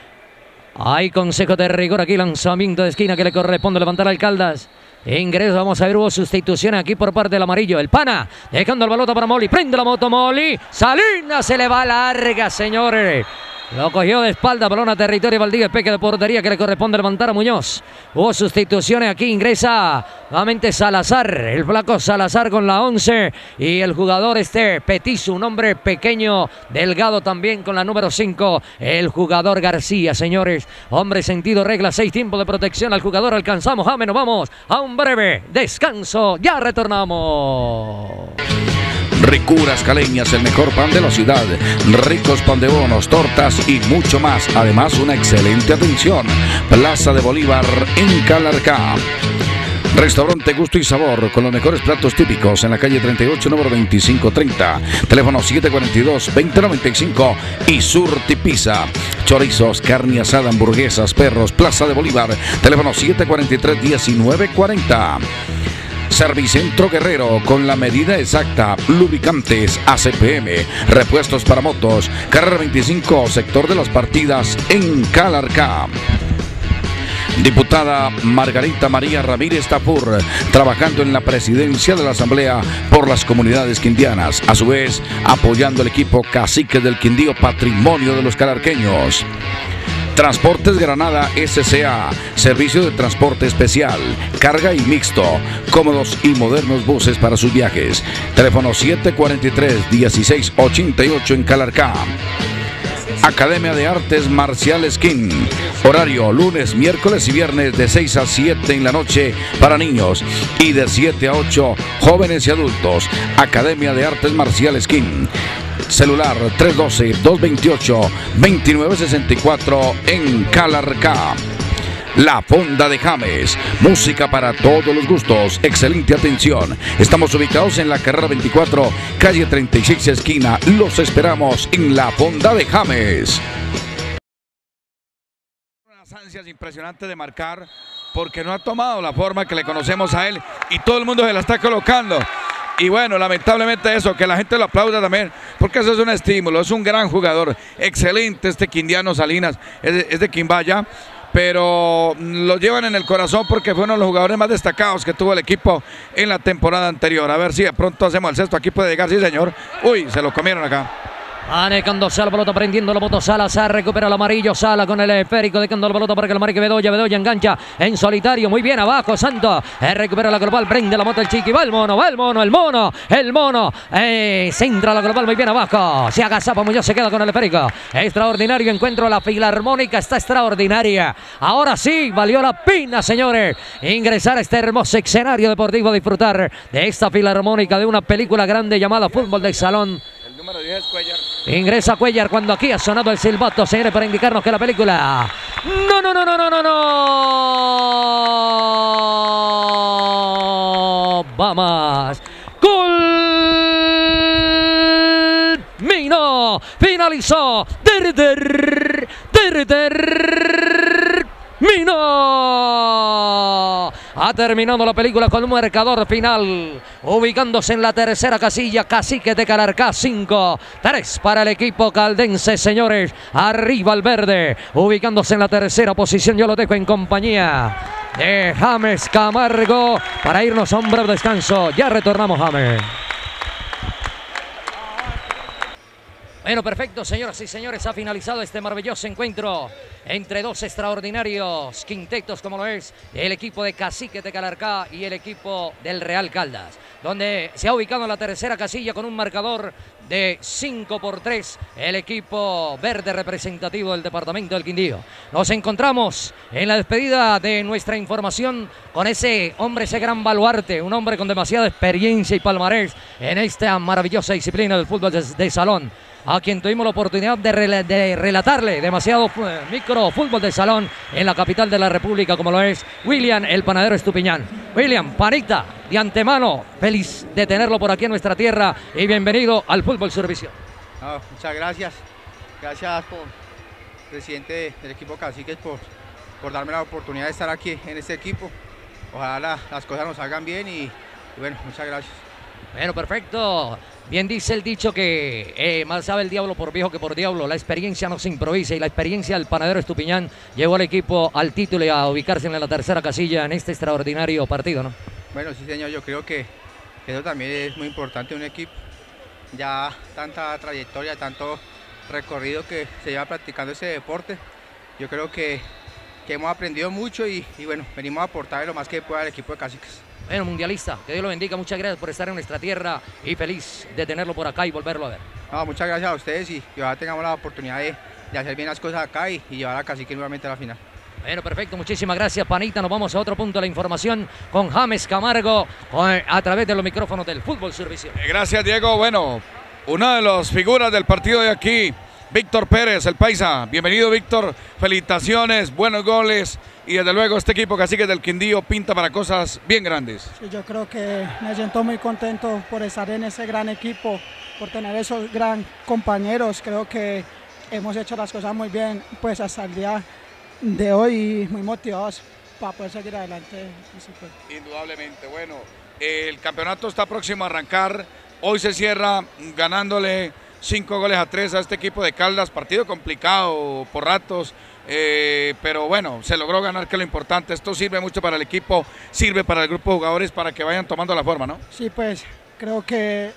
Hay consejo de rigor aquí, lanzamiento de esquina que le corresponde levantar al Caldas. Ingreso, vamos a ver, hubo sustitución aquí por parte del amarillo. El pana, dejando el balota para Molly. Prende la moto Molly. Salinas se le va larga, señores. Lo cogió de espalda, balón a territorio Valdivia, peque de portería que le corresponde levantar a Muñoz. Hubo sustituciones aquí, ingresa nuevamente Salazar, el flaco Salazar con la 11 y el jugador este Petizo, un hombre pequeño, delgado también con la número 5, el jugador García, señores. Hombre sentido, regla 6, tiempo de protección al jugador, alcanzamos, amén, nos vamos a un breve descanso, ya retornamos. Ricuras Caleñas, el mejor pan de la ciudad. Ricos pan de bonos, tortas y mucho más. Además, una excelente atención. Plaza de Bolívar en Calarcá. Restaurante Gusto y Sabor con los mejores platos típicos en la calle 38, número 2530. Teléfono 742-2095 y Surti Pizza. Chorizos, carne asada, hamburguesas, perros, Plaza de Bolívar. Teléfono 743-1940. Servicentro Guerrero con la medida exacta, lubricantes ACPM, repuestos para motos, carrera 25, sector de las partidas en Calarcá. Diputada Margarita María Ramírez Tapur, trabajando en la presidencia de la Asamblea por las comunidades quindianas, a su vez apoyando el equipo Cacique del Quindío Patrimonio de los Calarqueños. Transportes Granada SCA, servicio de transporte especial, carga y mixto, cómodos y modernos buses para sus viajes. Teléfono 743-1688 en Calarcá. Academia de Artes Marciales King. Horario lunes, miércoles y viernes de 6 a 7 en la noche para niños y de 7 a 8 jóvenes y adultos. Academia de Artes Marciales King. Celular 312-228-2964 en Calarcá. La Fonda de James. Música para todos los gustos. Excelente atención. Estamos ubicados en la carrera 24, calle 36, esquina. Los esperamos en La Fonda de James. Unas ansias impresionantes de marcar porque no ha tomado la forma que le conocemos a él y todo el mundo se la está colocando. Y bueno, lamentablemente eso, que la gente lo aplauda también, porque eso es un estímulo, es un gran jugador, excelente este Quindiano Salinas, es de, Quimbaya, pero lo llevan en el corazón porque fue uno de los jugadores más destacados que tuvo el equipo en la temporada anterior. A ver si de pronto hacemos el sexto, aquí puede llegar, sí señor. Uy, se lo comieron acá. Anecando Sala, pelota prendiendo la moto Sala, se recupera el amarillo Sala con el esférico, dejando la pelota para que el marique Bedoya, Bedoya engancha en solitario, muy bien abajo, Santo, eh, recupera la global, prende la moto el chiqui, va el mono, va el mono, el mono, el mono, eh, centra la global muy bien abajo, se agazapa Muñoz, se queda con el esférico, extraordinario encuentro, la filarmónica está extraordinaria, ahora sí, valió la pena, señores, ingresar a este hermoso escenario deportivo, disfrutar de esta filarmónica de una película grande llamada Fútbol de Salón. Número 10 Cuellar. Ingresa Cuellar cuando aquí ha sonado el silbato, señores, para indicarnos que la película. No, no, no, no, no, no, no. Vamos. Gol. Mino. Finalizó. Derder. Derder. Mino. Ha terminado la película con un marcador final, ubicándose en la tercera casilla, Cacique de Calarcá 5, 3 para el equipo caldense, señores. Arriba el verde, ubicándose en la tercera posición. Yo lo dejo en compañía de James Camargo para irnos a un breve descanso. Ya retornamos, James. Bueno, perfecto, señoras y señores, ha finalizado este maravilloso encuentro entre dos extraordinarios quintetos como lo es el equipo de Cacique de Calarcá y el equipo del Real Caldas, donde se ha ubicado en la tercera casilla con un marcador de 5 por 3 el equipo verde representativo del departamento del Quindío. Nos encontramos en la despedida de nuestra información con ese hombre, ese gran baluarte, un hombre con demasiada experiencia y palmarés en esta maravillosa disciplina del fútbol de, de salón a quien tuvimos la oportunidad de, rel de relatarle demasiado eh, micro fútbol de salón en la capital de la República, como lo es William el Panadero Estupiñán. William, panita, de antemano, feliz de tenerlo por aquí en nuestra tierra y bienvenido al Fútbol Servicio. No, muchas gracias. Gracias por presidente del equipo Caciques por, por darme la oportunidad de estar aquí en este equipo. Ojalá la, las cosas nos salgan bien y, y bueno, muchas gracias. Bueno, perfecto. Bien dice el dicho que eh, más sabe el diablo por viejo que por diablo. La experiencia no se improvisa y la experiencia del panadero Estupiñán llevó al equipo al título y a ubicarse en la tercera casilla en este extraordinario partido, ¿no? Bueno, sí señor, yo creo que eso también es muy importante un equipo. Ya tanta trayectoria, tanto recorrido que se lleva practicando ese deporte. Yo creo que, que hemos aprendido mucho y, y bueno, venimos a aportar lo más que pueda al equipo de Caciques. Bueno, mundialista, que Dios lo bendiga, muchas gracias por estar en nuestra tierra y feliz de tenerlo por acá y volverlo a ver. No, muchas gracias a ustedes y, y ojalá tengamos la oportunidad de, de, hacer bien las cosas acá y, y llevar a Cacique nuevamente a la final. Bueno, perfecto, muchísimas gracias, Panita. Nos vamos a otro punto de la información con James Camargo a través de los micrófonos del Fútbol Servicio. Eh, gracias, Diego. Bueno, una de las figuras del partido de aquí, Víctor Pérez, el paisa. Bienvenido, Víctor. Felicitaciones, buenos goles y desde luego este equipo Cacique del Quindío pinta para cosas bien grandes. Sí, yo creo que me siento muy contento por estar en ese gran equipo, por tener esos gran compañeros. Creo que hemos hecho las cosas muy bien, pues hasta el día de hoy muy motivados para poder seguir adelante. Indudablemente, bueno, el campeonato está próximo a arrancar. Hoy se cierra ganándole cinco goles a tres a este equipo de Caldas, partido complicado por ratos, eh, pero bueno, se logró ganar, que es lo importante. Esto sirve mucho para el equipo, sirve para el grupo de jugadores para que vayan tomando la forma, ¿no? Sí, pues creo que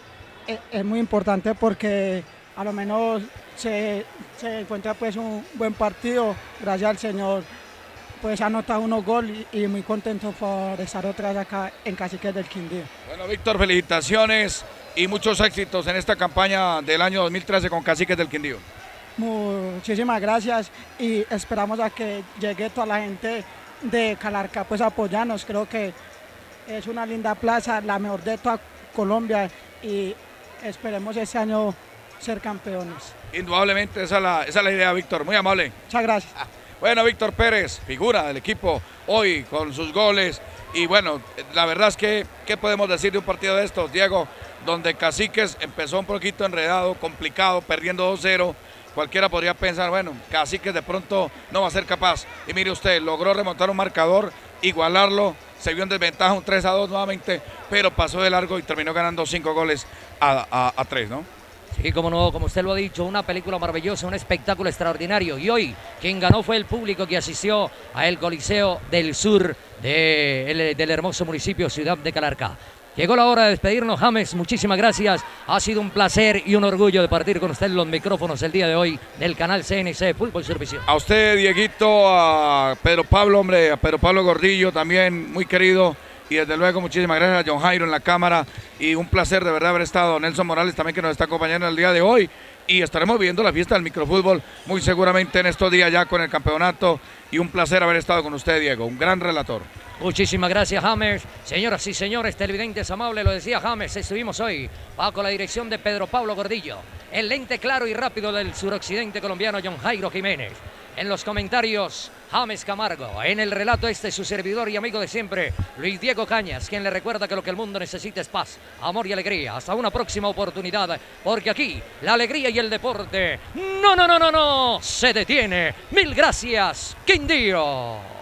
es muy importante porque a lo menos se, se encuentra pues un buen partido, gracias al Señor pues anota unos gol y, y, muy contento por estar otra vez acá en Caciques del Quindío. Bueno, Víctor, felicitaciones y muchos éxitos en esta campaña del año 2013 con Caciques del Quindío. Muchísimas gracias y esperamos a que llegue toda la gente de Calarca pues a apoyarnos. Creo que es una linda plaza, la mejor de toda Colombia y esperemos este año ser campeones. Indudablemente, esa es la, esa es la idea, Víctor. Muy amable. Muchas gracias. Bueno, Víctor Pérez, figura del equipo hoy con sus goles. Y bueno, la verdad es que, ¿qué podemos decir de un partido de estos, Diego? Donde Caciques empezó un poquito enredado, complicado, perdiendo 2-0. Cualquiera podría pensar, bueno, Caciques de pronto no va a ser capaz. Y mire usted, logró remontar un marcador, igualarlo, se vio en desventaja un 3 2 nuevamente, pero pasó de largo y terminó ganando 5 goles a 3, ¿no? Sí, como no, como usted lo ha dicho, una película maravillosa, un espectáculo extraordinario. Y hoy quien ganó fue el público que asistió a el Coliseo del Sur de, el, del hermoso municipio Ciudad de Calarcá. Llegó la hora de despedirnos, James. Muchísimas gracias. Ha sido un placer y un orgullo de partir con usted los micrófonos el día de hoy del canal CNC Fútbol Servicio. A usted, Dieguito, a Pedro Pablo, hombre, a Pedro Pablo Gordillo también, muy querido y desde luego muchísimas gracias a John Jairo en la cámara y un placer de verdad haber estado Nelson Morales también que nos está acompañando el día de hoy y estaremos viendo la fiesta del microfútbol muy seguramente en estos días ya con el campeonato y un placer haber estado con usted Diego, un gran relator. Muchísimas gracias, James. Señoras y señores, televidentes amables, lo decía James, estuvimos hoy bajo la dirección de Pedro Pablo Gordillo, el lente claro y rápido del suroccidente colombiano John Jairo Jiménez. En los comentarios, James Camargo. En el relato, este su servidor y amigo de siempre, Luis Diego Cañas, quien le recuerda que lo que el mundo necesita es paz, amor y alegría. Hasta una próxima oportunidad, porque aquí la alegría y el deporte, no, no, no, no, no, se detiene. Mil gracias, Quindío.